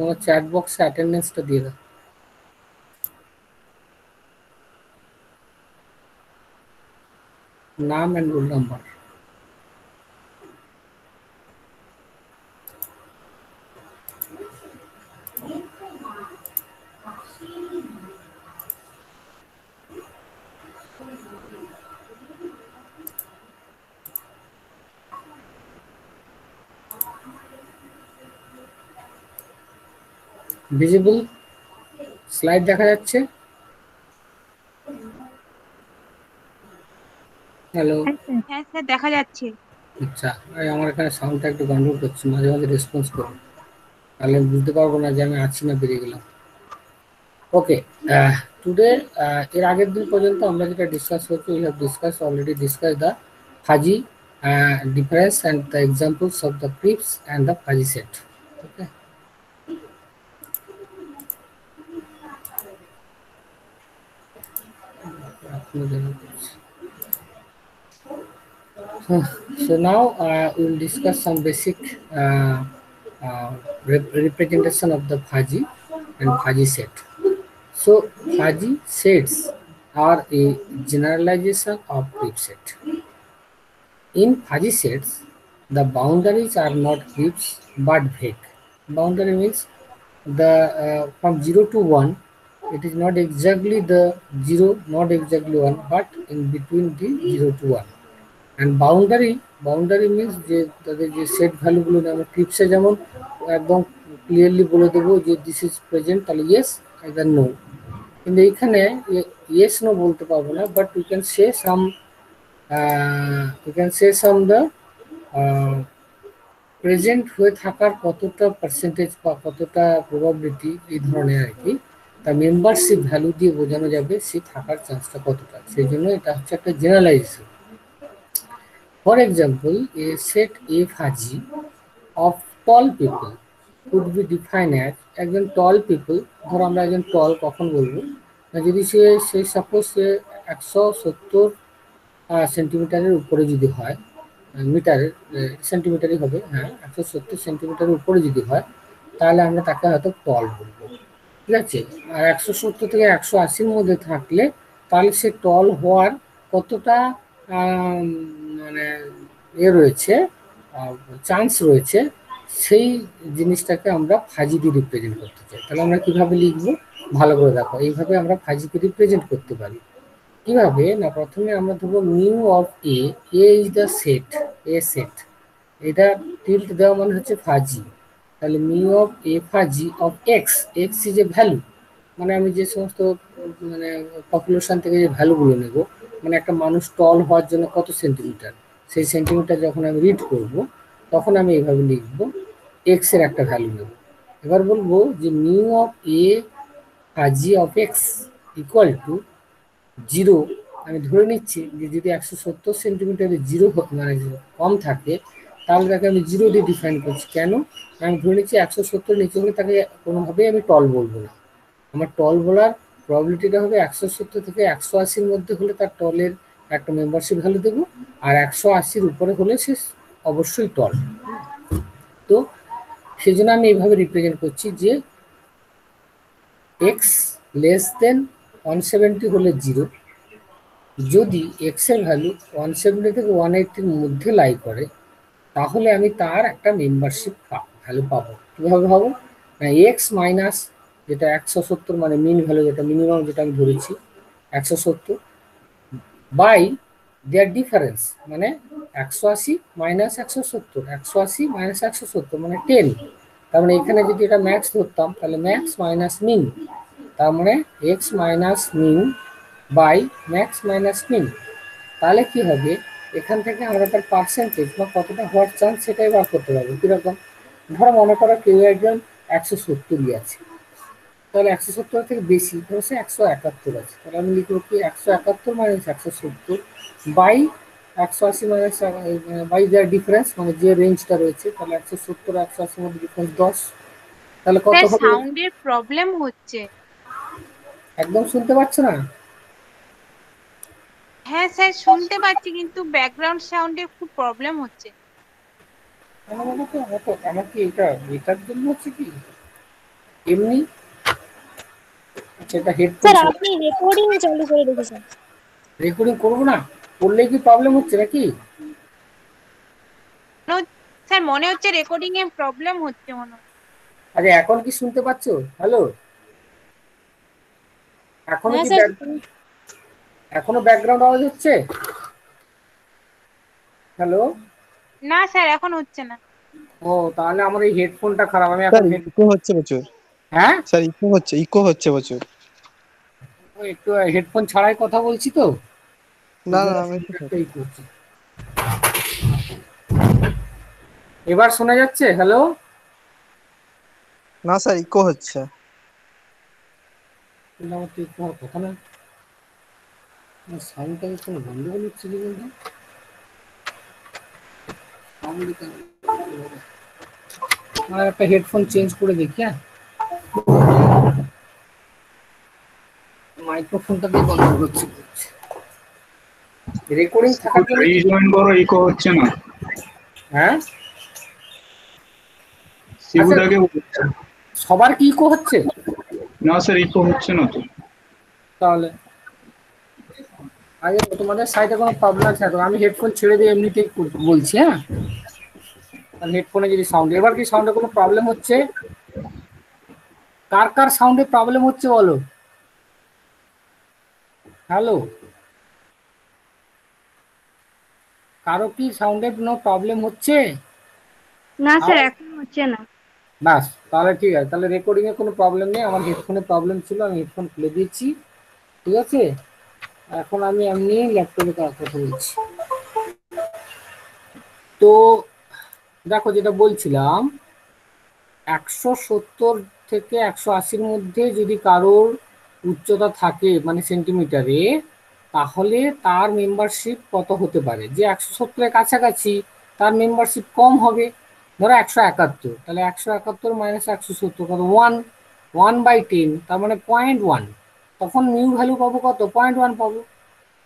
তোমার চ্যাট বক্সে অ্যাটেন্ডেন্সটা দিয়ে দাও। নাম and roll number visible slide দেখা যাচ্ছে। হ্যালো হ্যাঁ স্যার দেখা যাচ্ছে। আচ্ছা আমার এখানে সাউন্ডটা একটু গন্ডগোল করছে মাঝে মাঝে রেসপন্স করুন তাহলে বুঝতে পারব না যে আমি আছি না বেরিয়ে গেলাম। ওকে টুডে এর আগের দিন পর্যন্ত আমরা যেটা ডিসকাস হচ্ছে we have discuss already discuss the fuzzy difference and the examples of the crisp and the fuzzy set okay So, so now uh, we will discuss some basic uh, uh, rep representation of the Faji and Faji set. So Faji sets are a generalization of creep set. In Faji sets, the boundaries are not creeps but vague. Boundary means the uh, from 0 to 1 it is not exactly the 0 not exactly 1 but in between the 0 to 1 and boundary boundary means যে তাদের যে set ভ্যালুগুলো আমরা ক্লিপসে যেমন একদম clearly বলে দেবো যে this is present তাহলে ইয়েস আইদার নো কিন্তু এইখানে ইয়েস নো বলতে পারব না but we can say some we can say some the present হয়ে থাকার কতটা পার্সেন্টেজ বা কতটা প্রবাবিলিটি এই ধরনের আর কি। তা মেম্বারশিপ ভ্যালু দিয়ে বোঝানো যাবে সে থাকার চান্সটা কতটা। সেই জন্য এটা হচ্ছে একটা generalization for example a set A Haji of tall people could be define as একজন টল পিপল ধরো আমরা একজন টল কখন বলব? না, যদি সে সে সাপোজ সে একশো সত্তর সেন্টিমিটারের উপরে যদি হয় মিটারের সেন্টিমিটারই হবে হ্যাঁ একশো সত্তর সেন্টিমিটারের উপরে যদি হয়, তাহলে আমরা তাকে হয়তো টল বলব। ঠিক আছে? আর একশো সত্তর থেকে একশো আশির মধ্যে থাকলে তাহলে সে টল হওয়ার কতটা মানে এ রয়েছে চান্স রয়েছে, সেই জিনিসটাকে আমরা ফাজি দিয়ে রিপ্রেজেন্ট করতে চাই। তাহলে আমরা কীভাবে লিখব? ভালো করে দেখো, এইভাবে আমরা ফাজিকে রিপ্রেজেন্ট করতে পারি। কীভাবে? না, প্রথমে আমরা ধরবো mu of A A is the set, A set. এটা টিল্ট দেওয়া মানে হচ্ছে ফাজি। তাহলে mu of A fuzzy of x x is a value মানে আমি যে সমস্ত মানে পপুলেশন থেকে যে ভ্যালুগুলো নেব মানে একটা মানুষ টল হওয়ার জন্য কত সেন্টিমিটার সেই সেন্টিমিটার যখন আমি রিড করব, তখন আমি এইভাবে লিখব এক্সের একটা ভ্যালু নেব। এবার বলব যে mu of A G of x equal to zero আমি ধরে নিচ্ছি যে যদি একশো সত্তর সেন্টিমিটারে জিরো মানে কম থাকে তাহলে তাকে আমি জিরো দিয়ে ডিফাইন করছি। কেন? আমি ধরে নিচ্ছি একশো সত্তর নিচে হলে তাকে কোনোভাবেই আমি টল বলব না। আমার টল বলার প্রবাবিলিটিটা হবে একশো সত্তর থেকে একশো আশির মধ্যে হলে তার টলের একটা মেম্বারশিপ ভ্যালু দেবো, আর একশো আশির উপরে হলে সে অবশ্যই টল তো সেই জন্য আমি এইভাবে রিপ্রেজেন্ট করছি যে x less than one seventy হলে জিরো যদি এক্সের ভ্যালু ওয়ান সেভেন্টি থেকে ওয়ান এইটির মধ্যে লাই করে তাহলে আমি তার একটা মেম্বারশিপ ভ্যালু পাবো। কীভাবে পাবো? না এক্স মাইনাস যেটা একশো সত্তর মানে মিন ভ্যালু যেটা মিনিমাম যেটা আমি ধরেছি, একশো সত্তর বাই দেয়ার ডিফারেন্স মানে একশো আশি মাইনাস একশো সত্তর, একশো আশি মাইনাস একশো সত্তর মানে টেন তার মানে এখানে যদি এটা ম্যাক্স ধরতাম, তাহলে ম্যাক্স মাইনাস মিন তার মানে x minus min by max minus min তাহলে কি হবে? এখান থেকে আমরা তার পার্সেন্টেজ বা কতটা হওয়ার চান্স সেটাই বার করতে পারব। কীরকম? ধরো মনে করো কেউ একজন একশো সত্তরই আছে তাহলে একশো সত্তর থেকে বেশি ধরো সে একশো একাত্তর আছে। তাহলে আমি লিখব কি একশো একাত্তর মাইনাস একশো সত্তর বাই একশো আশি মাইনাস বাই দেয়ার ডিফারেন্স মানে যে রেঞ্জটা রয়েছে তাহলে একশো সত্তর একশো আশির মধ্যে ডিফারেন্স দশ। তাহলে কত হবে? সাউন্ডের প্রবলেম হচ্ছে। একদম শুনতে পাচ্ছ না? হ্যাঁ স্যার শুনতে পাচ্ছি কিন্তু ব্যাকগ্রাউন্ড সাউন্ডে খুব প্রবলেম হচ্ছে। আমার কি এটা এটার জন্য হচ্ছে কি? এমনি সেটা হেডফোন স্যার আপনি রেকর্ডিং চালু করে রেখেছেন। রেকর্ডিং করব না? করলে কি প্রবলেম হচ্ছে নাকি? স্যার মনে হচ্ছে রেকর্ডিং এ প্রবলেম হচ্ছে মনে আরে এখন কি শুনতে পাচ্ছ? হ্যালো এখন কি এখনও ব্যাকগ্রাউন্ড আওয়াজ হচ্ছে? হ্যালো না স্যার এখন হচ্ছে না। ও তাহলে আমার এই হেডফোনটা খারাপ আমি এখন ইকো হচ্ছে প্রচুর। হ্যাঁ? স্যার ইকো হচ্ছে ইকো হচ্ছে প্রচুর। ও একটু হেডফোন ছাড়াই কথা বলছি তো? না না আমি এবার শোনা যাচ্ছে? হ্যালো না স্যার ইকো হচ্ছে। কথা না। সাউন্ডটা কোনো গন্ডগোল হচ্ছে কি বলতো? আমার একটা হেডফোন চেঞ্জ করে দেখি হ্যাঁ। মাইক্রোফোনটা দিয়ে গন্ডগোল হচ্ছে। রেকর্ডিং থাকার জন্য রিজয়েন করো ইকো হচ্ছে না। হ্যাঁ? শিবুদাকে সবার কি ইকো হচ্ছে? না স্যার ইকো হচ্ছে না তো। তাহলে আগে তোমাদের সাইডে কোনো প্রবলেম তো? আমি হেডফোন ছেড়ে দিয়ে এমনিতেই বলছি হ্যাঁ? হেডফোনে যদি সাউন্ড এবার কি সাউন্ডে কোনো প্রবলেম হচ্ছে? কার কার সাউন্ডে প্রবলেম হচ্ছে বলো? হ্যালো কারও কি সাউন্ডের কোনো প্রবলেম হচ্ছে? না স্যার এখন হচ্ছে না। বাস তাহলে ঠিক আছে। তাহলে রেকর্ডিং এ কোনো প্রবলেম নেই। আমার হেডফোনে প্রবলেম ছিল আমি হেডফোন খুলে দিয়েছি। ঠিক আছে? এখন আমি এমনি ল্যাপটপে কাজ কথা বলছি তো দেখো যেটা বলছিলাম, একশো সত্তর থেকে একশো আশির মধ্যে যদি কারোর উচ্চতা থাকে মানে সেন্টিমিটারে তাহলে তার মেম্বারশিপ কত হতে পারে? যে একশো সত্তরের কাছাকাছি, তার মেম্বারশিপ কম হবে। ধরো একশো একাত্তর, তাহলে একশো একাত্তর মাইনাস একশো সত্তর কত? ওয়ান ওয়ান বাই টেন তার মানে পয়েন্ট ওয়ান তখন নিউ ভ্যালু পাবো কত? পয়েন্ট ওয়ান পাবো।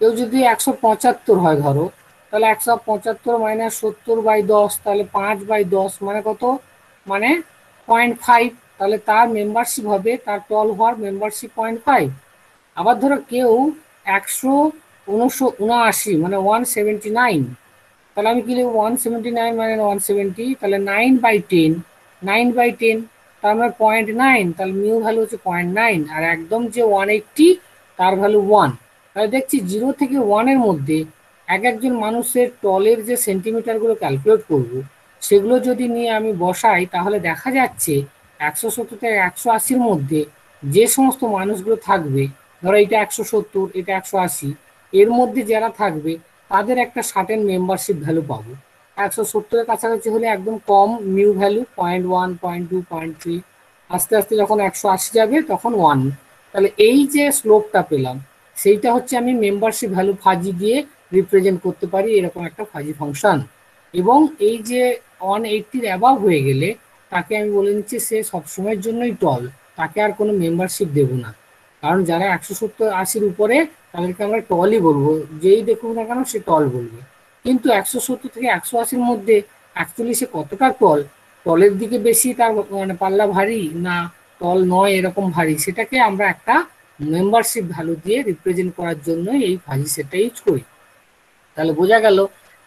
কেউ যদি একশো পঁচাত্তর হয় ধরো, তাহলে একশো পঁচাত্তর মাইনাস সত্তর বাই দশ, তাহলে পাঁচ বাই দশ মানে কত? মানে পয়েন্ট ফাইভ তাহলে তার মেম্বারশিপ হবে, তার টল হওয়ার মেম্বারশিপ পয়েন্ট ফাইভ আবার ধরো কেউ একশো উনশো উনআশি মানে ওয়ান সেভেন্টি নাইন তাহলে আমি কি লিখব? ওয়ান সেভেন্টি নাইন মানে ওয়ান সেভেন্টি তাহলে nine by ten nine by ten তার মানে পয়েন্ট নাইন তাহলে মিউ ভ্যালু হচ্ছে পয়েন্ট নাইন আর একদম যে ওয়ান এইটটি তার ভ্যালু ওয়ান তাহলে দেখছি জিরো থেকে ওয়ানের মধ্যে এক একজন মানুষের টলের যে সেন্টিমিটারগুলো ক্যালকুলেট করব, সেগুলো যদি নিয়ে আমি বসাই, তাহলে দেখা যাচ্ছে একশো সত্তর থেকে একশো আশির মধ্যে যে সমস্ত মানুষগুলো থাকবে, ধরো এটা একশো সত্তর, এটা একশো আশি, এর মধ্যে যারা থাকবে, তাদের একটা সার্টেন মেম্বারশিপ ভ্যালু পাবো। একশো সত্তরের কাছাকাছি হলে একদম কম new value point one point two point three আস্তে আস্তে যখন একশো আশি যাবে, তখন ওয়ান তাহলে এই যে স্লোপটা পেলাম, সেইটা হচ্ছে আমি মেম্বারশিপ ভ্যালু ফাজি দিয়ে রিপ্রেজেন্ট করতে পারি এরকম একটা ফাজি ফাংশন এবং এই যে ওয়ান এইটটির অ্যাবাভ হয়ে গেলে, তাকে আমি বলে নিচ্ছি সে সবসময়ের জন্যই টল তাকে আর কোনো মেম্বারশিপ দেবো না। কারণ যারা একশো সত্তর আশির উপরে, তাদেরকে আমরা টলই বলব। যেই দেখুক না কেন, সে টল বলবে। কিন্তু একশো সত্তর থেকে একশো আশির মধ্যে অ্যাকচুয়ালি সে কতটা টল টলের দিকে বেশি তার মানে পাল্লা ভারী না তল নয় এরকম ভারী? সেটাকে আমরা একটা মেম্বারশিপ ভ্যালু দিয়ে রিপ্রেজেন্ট করার জন্য এই ফাজি সেটটা ইউজ করি। তাহলে বোঝা গেল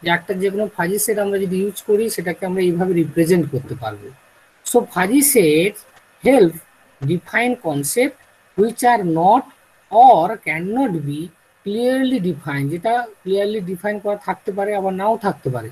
যে একটা যে কোনো ফাজি সেট আমরা যদি ইউজ করি, সেটাকে আমরা এইভাবে রিপ্রেজেন্ট করতে পারব। So fuzzy set help define concept which are not or can not be clearly define যেটা ক্লিয়ারলি ডিফাইন করা থাকতে পারে, আবার নাও থাকতে পারে,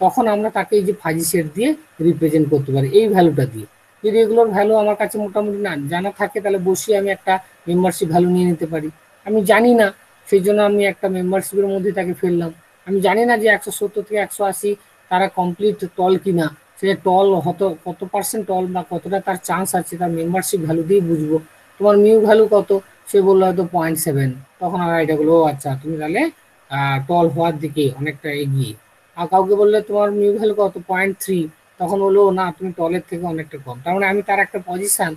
তখন আমরা তাকে এই যে ফাজি সেট দিয়ে রিপ্রেজেন্ট করতে পারি, এই ভ্যালুটা দিয়ে। যদি এগুলোর ভ্যালু আমার কাছে মোটামুটি না, জানা থাকে, তাহলে বসিয়ে আমি একটা মেম্বারশিপ ভ্যালু নিয়ে নিতে পারি। আমি জানি না, সেই জন্য আমি একটা মেম্বারশিপের মধ্যে তাকে ফেললাম। আমি জানি না যে একশো সত্তর থেকে একশো আশি তারা কমপ্লিট টল কিনা, সে টল হত, কত পার্সেন্ট টল বা কতটা তার চান্স আছে তার মেম্বারশিপ ভ্যালু দিয়ে বুঝব। তোমার মিউ ভ্যালু কত? সে বলল হয়তো পয়েন্ট সেভেন তখন আমার এটা বলল আচ্ছা তুমি তাহলে টল হওয়ার দিকে অনেকটা এগিয়ে আর কাউকে বললে তোমার মিউ ভ্যালু কত পয়েন্ট থ্রি তখন বলল না তুমি টলের থেকে অনেকটা কম তার মানে আমি তার একটা পজিশন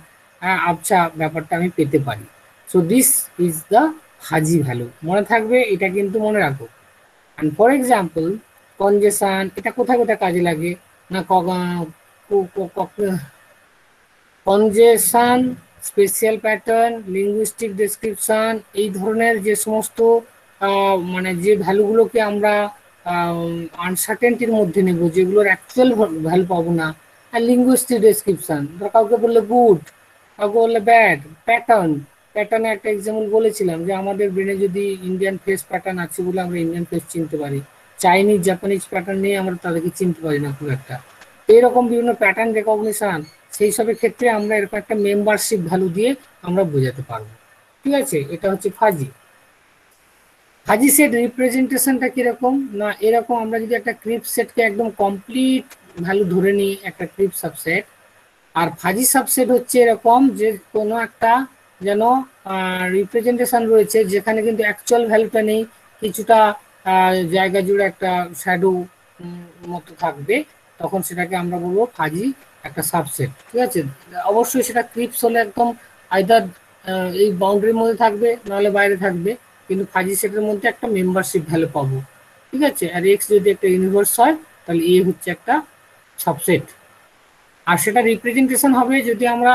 আবছা ব্যাপারটা আমি পেতে পারি so this is the fuzzy value মনে থাকবে এটা কিন্তু মনে রাখো অ্যান্ড ফর এক্সাম্পল কনজেশন এটা কোথায় কোথায় কাজে লাগে না congestion special pattern linguistic description এই ধরনের যে সমস্ত মানে যে ভ্যালুগুলোকে আমরা আনসার্টেনটির মধ্যে নেব, যেগুলোর অ্যাকচুয়াল ভ্যালু পাবো না, আর লিঙ্গুইস্টিক ডেসক্রিপশন কাউকে বললে গুড কাউকে বললে ব্যাড প্যাটার্ন প্যাটার্নে একটা এক্সাম্পল বলেছিলাম যে আমাদের ব্রেনে যদি ইন্ডিয়ান ফেস প্যাটার্ন আছে বলে আমরা ইন্ডিয়ান ফেস চিনতে পারি চাইনিজ জাপানিজ প্যাটার্ন নিয়ে আমরা তাদেরকে চিনতে পারি না খুব একটা। এইরকম বিভিন্ন প্যাটার্ন রেকগনিশন সেই সবের ক্ষেত্রে আমরা এরকম একটা মেম্বারশিপ ভ্যালু দিয়ে আমরা বোঝাতে পারব। ঠিক আছে? এটা হচ্ছে ফাজি। ফাজি সেট রিপ্রেজেন্টেশনটা কীরকম? না, এরকম আমরা যদি একটা ক্রিপ সেটকে একদম কমপ্লিট ভ্যালু ধরে নিই, একটা ক্রিপ সাবসেট আর ফাজি সাবসেট হচ্ছে এরকম যে কোনো একটা যেন রিপ্রেজেন্টেশন রয়েছে, যেখানে কিন্তু অ্যাকচুয়াল ভ্যালুটা নেই, কিছুটা জায়গা জুড়ে একটা শ্যাডো মতো থাকবে, তখন সেটাকে আমরা বলব ফাজি একটা সাবসেট ঠিক আছে? অবশ্যই সেটা ক্রিপস হলে একদম আইদার এই বাউন্ডারির মধ্যে থাকবে, নাহলে বাইরে থাকবে, কিন্তু ফাজি সেটের মধ্যে একটা মেম্বারশিপ ভ্যালু পাবো, ঠিক আছে? আর এক্স যদি একটা ইউনিভার্স হয়, তাহলে এ হচ্ছে একটা সাবসেট আর সেটা রিপ্রেজেন্টেশন হবে যদি আমরা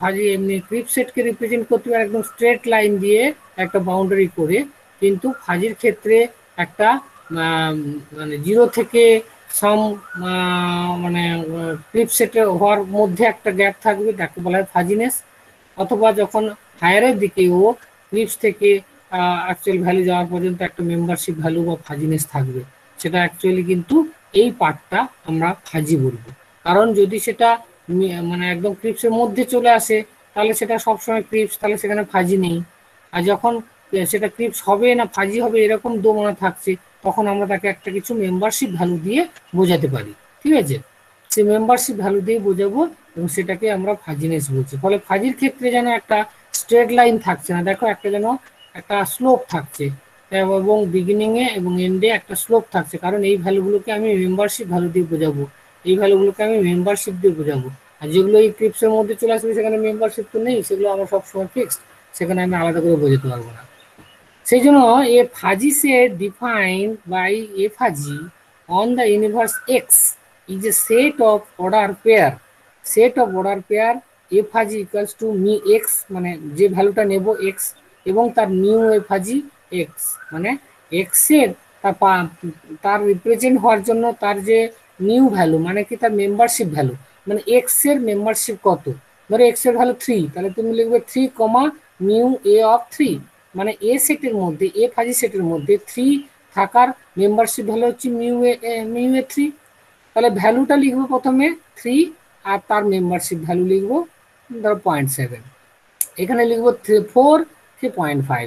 ফাজি এমনি ক্রিপ সেটকে রিপ্রেজেন্ট করতে পারি, একদম স্ট্রেট লাইন দিয়ে একটা বাউন্ডারি করে, কিন্তু ফাজির ক্ষেত্রে একটা মানে জিরো থেকে সাম মানে ক্লিপ সেটে হওয়ার মধ্যে একটা গ্যাপ থাকবে, তাকে বলা হয় ফাজিনেস অথবা যখন হায়ারের দিকে ও ক্লিপস থেকে অ্যাকচুয়াল ভ্যালু যাওয়ার পর্যন্ত একটা মেম্বারশিপ ভ্যালু বা ফাজিনেস থাকবে। সেটা অ্যাকচুয়ালি কিন্তু এই পার্টটা আমরা ফাজি বলব। কারণ যদি সেটা মানে একদম ক্রিপসের মধ্যে চলে আসে, তাহলে সেটা সবসময় ক্রিপস তাহলে সেখানে ফাজি নেই। আর যখন, সেটা ক্রিপস হবে না ফাজি হবে, এরকম দোমনা থাকছে তখন আমরা তাকে একটা কিছু মেম্বারশিপ ভ্যালু দিয়ে বোঝাতে পারি, ঠিক আছে? সেই মেম্বারশিপ ভ্যালু দিয়ে বোঝাবো এবং সেটাকে আমরা ফাজিনেস বলছি। ফলে ফাজির ক্ষেত্রে যেন একটা স্ট্রেট লাইন থাকছে না, দেখো একটা যেন একটা স্লোপ থাকছে, এবং বিগিনিং এ এবং এন্ডে একটা স্লোপ থাকছে, কারণ এই ভ্যালুগুলোকে আমি মেম্বারশিপ ভ্যালু দিয়ে বোঝাবো। এই ভ্যালুগুলোকে আমি মেম্বারশিপ দিয়ে বোঝাবো। আর যেগুলো এই ক্রিপসের মধ্যে চলে আসবে, সেখানে মেম্বারশিপ তো নেই, সেগুলো আমার সবসময় ফিক্সড সেখানে আমি আলাদা করে বোঝাতে পারব না। সেই জন্য a fuzzy set defined by a fuzzy on the universe x is a set of order pair set of order pair a fuzzy equals to mu x মানে যে ভ্যালুটা নেব এক্স এবং তার নিউ এ ফাজি এক্স মানে এক্সের তার তার রিপ্রেজেন্ট হওয়ার জন্য তার যে নিউ ভ্যালু মানে কি তার মেম্বারশিপ ভ্যালু মানে এক্সের মেম্বারশিপ কত? ধরো এক্সের ভ্যালু থ্রি তাহলে তুমি লিখবে three comma mu A of three মানে এ সেটের মধ্যে এ ফাজি সেটের মধ্যে থ্রি থাকার মেম্বারশিপ ভ্যালু হচ্ছে mu A mu A three তাহলে ভ্যালুটা লিখব প্রথমে থ্রি আর তার মেম্বারশিপ ভ্যালু লিখব ধরো পয়েন্ট সেভেন এখানে লিখব three four say point five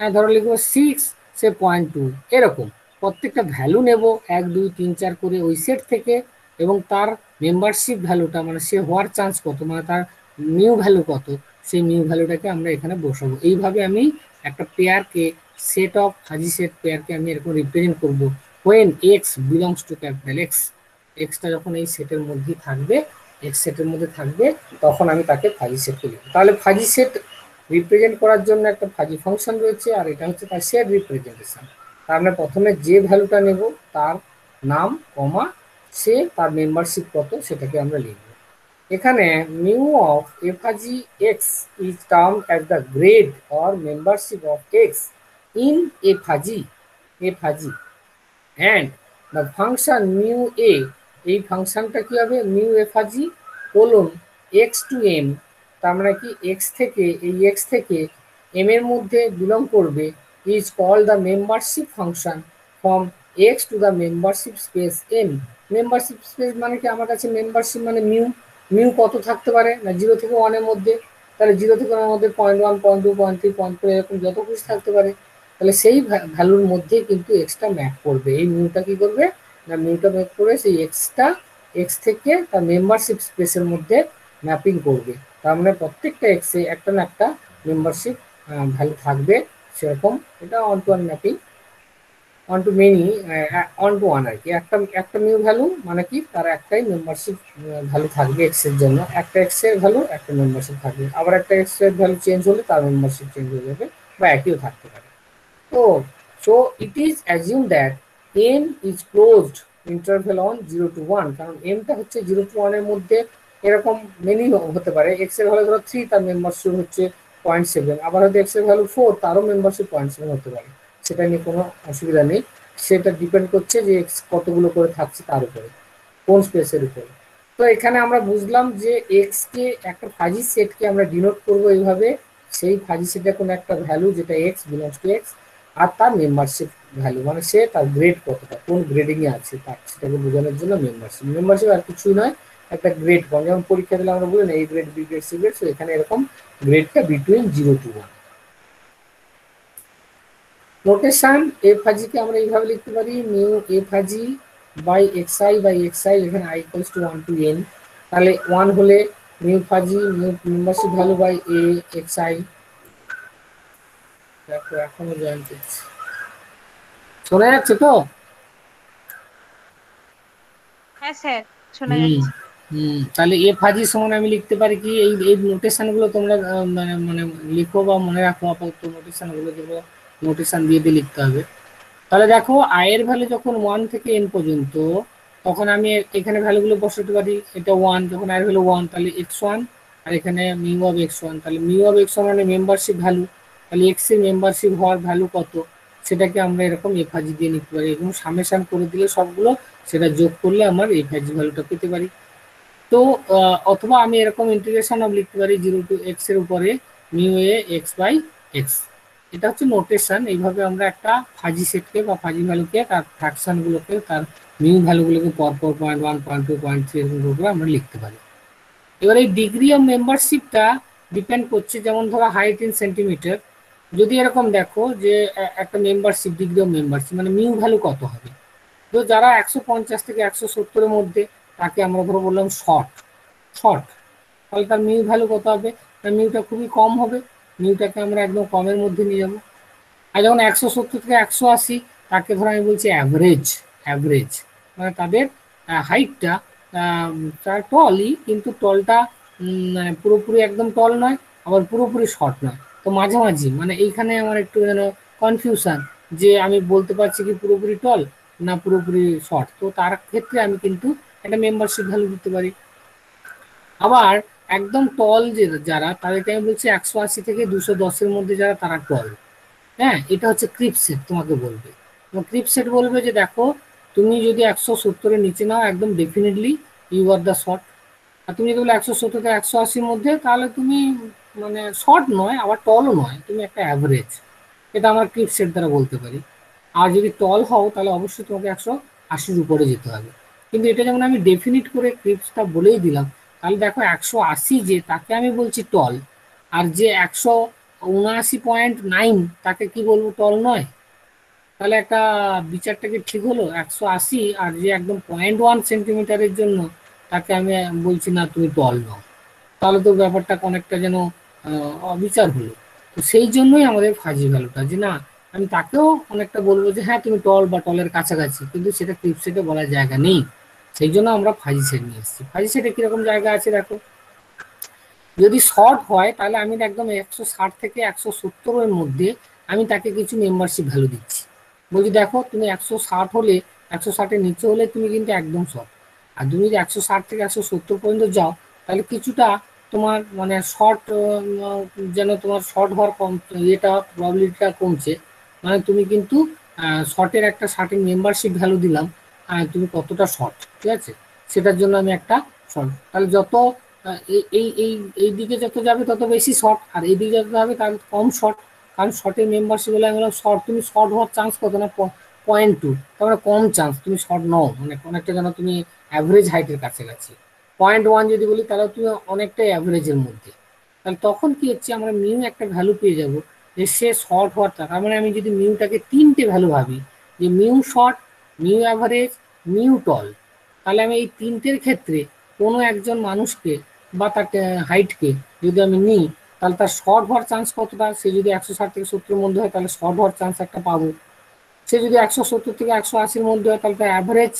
হ্যাঁ ধরো লিখব সিক্স সে পয়েন্ট টু এরকম। প্রত্যেকটা ভ্যালু নেব এক, দুই, তিন, চার করে ওই সেট থেকে এবং তার মেম্বারশিপ ভ্যালুটা মানে সে হওয়ার চান্স কত? মানে তার নিউ ভ্যালু কত? সেই নিউ ভ্যালুটাকে আমরা এখানে বসাবো। এইভাবে আমি একটা পেয়ারকে সেট অফ হাজি সেট পেয়ারকে আমি এরকম রিপ্রেজেন্ট করব। When x belongs to capital x extra যখন এই সেটের মধ্যেই থাকবে এক্স সেটের মধ্যে থাকবে, তখন আমি তাকে ফাজি সেটকে লিখব। তাহলে ফাজি সেট রিপ্রেজেন্ট করার জন্য একটা ফাজি ফাংশন রয়েছে, আর এটা হচ্ছে তার সেট রিপ্রেজেন্টেশন তার মানে প্রথমে যে ভ্যালুটা নেব, তার নাম কমা সে তার মেম্বারশিপ কত, সেটাকে আমরা লিখব। এখানে mu of A fuzzy x is term as the grade or membership of x in A fuzzy A fuzzy and the function mu A এই ফাংশনটা কি হবে? Mu A fuzzy colon x to M তার মানে কি x থেকে, এই x থেকে এম এর মধ্যে বিলং করবে is call the membership function from x to the membership space M membership space মানে কি? আমার কাছে মেম্বারশিপ মানে মিউ মিউ কত থাকতে পারে? না জিরো থেকে ওয়ানের মধ্যে। তাহলে জিরো থেকে ওয়ানের মধ্যে point one point two point three point four এরকম যত কিছু থাকতে পারে, তাহলে সেই ভ্যালুর মধ্যে কিন্তু এক্সটা ম্যাপ করবে। এই মিউটা কি করবে? না মিউটা ম্যাপ করে সেই এক্সটা এক্স থেকে তার মেম্বারশিপ স্পেসের মধ্যে ম্যাপিং করবে। তার মানে প্রত্যেকটা এক্সে একটা না একটা মেম্বারশিপ ভ্যালু থাকবে সেরকম। এটা one to one mapping one to many one to one আর কি একটা একটা নিউ ভ্যালু মানে কি? তার একটাই মেম্বারশিপ ভ্যালু থাকবে এক্সের জন্য। একটা এক্সের ভ্যালু একটা মেম্বারশিপ থাকবে। আবার একটা এক্সের ভ্যালু চেঞ্জ হলে তার মেম্বারশিপ চেঞ্জ হয়ে যাবে বা একইও থাকতে পারে। তো so it is assume that M is closed interval on zero to one কারণ এমটা হচ্ছে জিরো টু ওয়ানের মধ্যে এরকম মেনি হতে পারে। এক্সের ভ্যালু ধরো থ্রি তার মেম্বারশিপ হচ্ছে পয়েন্ট সেভেন আবার হয়তো এক্সের ভ্যালু ফোর তারও মেম্বারশিপ পয়েন্ট সেভেন হতে পারে। সেটা নিয়ে কোনো অসুবিধা নেই। সেটা ডিপেন্ড করছে যে এক্স কতগুলো করে থাকছে তার উপরে, কোন স্পেসের উপরে। তো এখানে আমরা বুঝলাম যে এক্স কে একটা ফাজি সেটকে আমরা ডিনোট করব এইভাবে। সেই ফাজি সেটের কোনো একটা ভ্যালু যেটা এক্স বিলংস টু এক্স আর তার মেম্বারশিপ ভ্যালু মানে সে তার গ্রেড কতটা, কোন গ্রেডিং এ আছে তার, সেটাকে বোঝানোর জন্য মেম্বারশিপ মেম্বারশিপ আর কিছুই নয়, একটা গ্রেড পয়েন্ট যেমন পরীক্ষা দিলে আমরা বলি না, এই grade B grade C grade so এখানে এরকম গ্রেডটা between zero to one notation F হাজিকে আমরা এইভাবে লিখতে পারি mu F fuzzy by x i by x i এখানে i equals to one to n তাহলে ওয়ান হলে mu fuzzy mu membership value by a x i দেখো এখনও join করছি। শোনা যাচ্ছে তো? হ্যাঁ স্যার শোনা হুম, যাচ্ছে। হুম তাহলে এ ফাজি সমান আমি লিখতে পারি কি? এই এই নোটেশনগুলো তোমরা মানে মানে লিখো বা মনে রাখো আপাতত নোটেশনগুলো যেগুলো নোটেশন দিয়ে দিয়ে লিখতে হবে। তাহলে দেখো আয়ের ভ্যালু যখন ওয়ান থেকে এন পর্যন্ত, তখন আমি এখানে ভ্যালুগুলো বসাতে পারি। এটা ওয়ান যখন আয়ের ভ্যালু ওয়ান তাহলে এক্স ওয়ান আর এখানে মিউ অফ এক্স ওয়ান তাহলে মিউ অফ এক্স ওয়ান মানে মেম্বারশিপ ভ্যালু তাহলে এক্সের মেম্বারশিপ হওয়ার ভ্যালু কত? সেটাকে আমরা এরকম এফআজি দিয়ে নিতে পারি। এবং সামেশান করে দিলে সবগুলো, সেটা যোগ করলে আমার এফআজি ভ্যালুটা পেতে পারি। তো অথবা আমি এরকম ইন্টিগ্রেশন অফ লিখতে পারি জিরো টু এক্সের উপরে mu A x by x এটা হচ্ছে নোটেশন এইভাবে আমরা একটা ফাজি সেটকে বা ফাজি ভ্যালুকে তার ফ্র্যাকশন গুলোকে তার মিউ ভ্যালুগুলোকে পরপর point one point two point three এরকম করে আমরা লিখতে পারি। এবার এই ডিগ্রি অফ মেম্বারশিপটা ডিপেন্ড করছে যেমন ধরো হাইট ইন সেন্টিমিটার যদি এরকম দেখো যে একটা মেম্বারশিপ ডিগ্রি অফ মেম্বারশিপ মানে মিউ ভ্যালু কত হবে? তো যারা একশো পঞ্চাশ থেকে একশো সত্তরের মধ্যে, তাকে আমরা ধরো বললাম শর্ট শর্ট তাহলে তার মিউ ভ্যালু কত হবে? তার মিউটা খুবই কম হবে। মিউটাকে আমরা একদম কমের মধ্যে নিয়ে যাব। আর যখন একশো সত্তর থেকে একশো আশি, তাকে ধরো আমি বলছি অ্যাভারেজ অ্যাভারেজ মানে তাদের হাইটটা তার টলই কিন্তু টলটা মানে পুরোপুরি একদম টল নয়, আবার পুরোপুরি শর্ট নয়। তো মাঝামাঝি মানে এইখানে আমার একটু যেন কনফিউশন যে আমি বলতে পারছি কি পুরোপুরি টল না পুরোপুরি শর্ট তো তার ক্ষেত্রে আমি কিন্তু একটা মেম্বারশিপ ভ্যালু দিতে পারি। আবার একদম টল যে যারা তাদেরকে আমি বলছি একশো আশি থেকে দুশো দশের মধ্যে যারা তারা টল হ্যাঁ এটা হচ্ছে ক্রিপ সেট তোমাকে বলবে। ক্রিপ সেট বলবে যে দেখো, তুমি যদি একশো সত্তরের নিচে নাও, একদম definitely you are the short আর তুমি যদি বলো একশো সত্তর থেকে একশো আশির মধ্যে, তাহলে তুমি মানে শর্ট নয়, আবার টলও নয়, তুমি একটা অ্যাভারেজ এটা আমার ক্রিপ সেট দ্বারা বলতে পারি। আর যদি টল হও, তাহলে অবশ্যই তোমাকে একশো আশির উপরে যেতে হবে। কিন্তু এটা যেমন আমি ডেফিনিট করে ক্রিপসটা বলেই দিলাম তাহলে দেখো একশো আশি যে, তাকে আমি বলছি টল। আর যে একশো উনআশি পয়েন্ট নাইন, তাকে কি বলব টল নয়? তাহলে একটা বিচারটা কি ঠিক হলো? একশো আশি আর যে একদম পয়েন্ট ওয়ান সেন্টিমিটারের জন্য, তাকে আমি বলছি না তুমি টল নও। তাহলে তো ব্যাপারটা অনেকটা যেন অবিচার হলো। তো সেই জন্যই আমাদের ফাজি ভ্যালুটা যে না, আমি তাকেও অনেকটা বলব যে হ্যাঁ তুমি টল বা টলের কাছাকাছি, কিন্তু সেটা ক্লিপ সেটে বলার জায়গা নেই। সেই জন্য আমরা ফাজি সেট নিয়ে এসেছি। ফাজি সেটে কীরকম জায়গা আছে দেখো? যদি শর্ট হয়, তাহলে আমি একদম একশো ষাট থেকে একশো সত্তরের মধ্যে আমি তাকে কিছু মেম্বারশিপ ভ্যালু দিচ্ছি। বলছি দেখো, তুমি একশো ষাট হলে, একশো ষাটের নিচে হলে তুমি কিন্তু একদম শর্ট আর তুমি যদি একশো ষাট থেকে একশো সত্তর পর্যন্ত যাও, তাহলে কিছুটা তোমার মানে শর্ট যেন তোমার শর্ট হওয়ার কম, ইয়েটা প্রবাবিলিটিটা কমছে। মানে তুমি কিন্তু শর্টের একটা শার্টের মেম্বারশিপ ভ্যালু দিলাম। তুমি কতটা শর্ট ঠিক আছে? সেটার জন্য আমি একটা শর্ট তাহলে যত এই এই এই দিকে যত যাবে, তত বেশি শর্ট আর এই দিকে যত যাবে, তার কম শর্ট কারণ শর্টের মেম্বারশিপ হলে আমি বললাম শর্ট তুমি শর্ট হওয়ার চান্স কত? না পয়েন্ট টু তার মানে কম চান্স তুমি শর্ট নও। মানে অনেকটা যেন তুমি অ্যাভারেজ হাইটের কাছাকাছি। পয়েন্ট ওয়ান যদি বলি, তাহলে তুমি অনেকটাই অ্যাভারেজের মধ্যে। তাহলে তখন কি হচ্ছে, আমরা মিউ একটা ভ্যালু পেয়ে যাব যে সে শর্ট হওয়ার তার মানে আমি যদি মিউটাকে তিনটে ভ্যালু ভাবি, যে mu short mu average mu tall তাহলে আমি এই তিনটের ক্ষেত্রে কোনো একজন মানুষকে বা তার হাইটকে যদি আমি নিই, তাহলে তার শর্ট হওয়ার চান্স কতটা? সে যদি একশো ষাট থেকে সত্তরের মধ্যে হয়, তাহলে শর্ট হওয়ার চান্স একটা পাবো। সে যদি একশো সত্তর থেকে একশো আশির মধ্যে হয়, তাহলে তার অ্যাভারেজ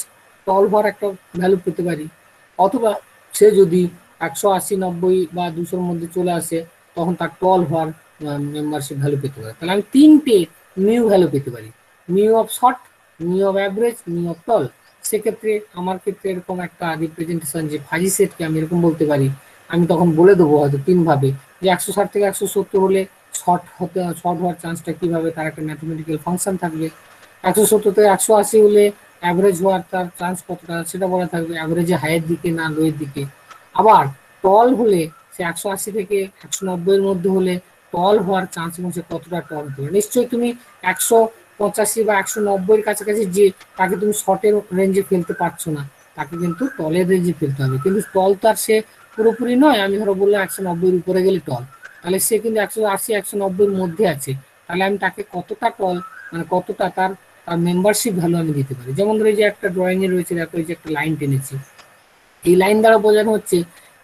টল হওয়ার একটা ভ্যালু পেতে পারি। অথবা সে যদি একশো আশি, নব্বই বা দুশোর মধ্যে চলে আসে, তখন তার টল হওয়ার মেম্বারশিপ ভ্যালু পেতে পারে। তাহলে আমি তিনটে মিউ ভ্যালু পেতে পারি। Mu of short of average of tall সেক্ষেত্রে আমার ক্ষেত্রে এরকম একটা রিপ্রেজেন্টেশন যে ফাজি সেটকে আমি এরকম বলতে পারি, আমি তখন বলে দেবো হয়তো তিন ভাবে যে একশো ষাট থেকে একশো সত্তর হলে শর্ট হতে শর্ট হওয়ার চান্সটা কীভাবে, তার একটা ম্যাথমেটিক্যাল ফাংশন থাকবে। একশো সত্তর থেকে একশো আশি হলে অ্যাভারেজ হওয়ার তার চান্স কতটা, সেটা বলা থাকবে অ্যাভারেজে হাইয়ের দিকে না লোয়ের দিকে। আবার টল হলে সে একশো আশি থেকে একশো নব্বইয়ের মধ্যে হলে টল হওয়ার চান্স এবং সে কতটা টল পারে। নিশ্চয়ই তুমি একশো পঁচাশি বা একশো নব্বইয়ের কাছাকাছি যে তাকে তুমি শর্টের রেঞ্জে ফেলতে পারছ না, তাকে কিন্তু টলের রেঞ্জে ফেলতে হবে। কিন্তু টল তো আর সে পুরোপুরি নয়, আমি ধরো বললাম একশো নব্বইয়ের উপরে গেলে টল তাহলে সে কিন্তু একশো আশি, একশো নব্বইয়ের মধ্যে আছে। তাহলে আমি তাকে কতটা টল মানে কতটা তার তার মেম্বারশিপ ভ্যালু আমি দিতে পারি? যেমন ধরো যে একটা ড্রয়িংয়ে রয়েছে, দেখো যে একটা লাইন টেনেছি। এই লাইন দ্বারা বোঝানো হচ্ছে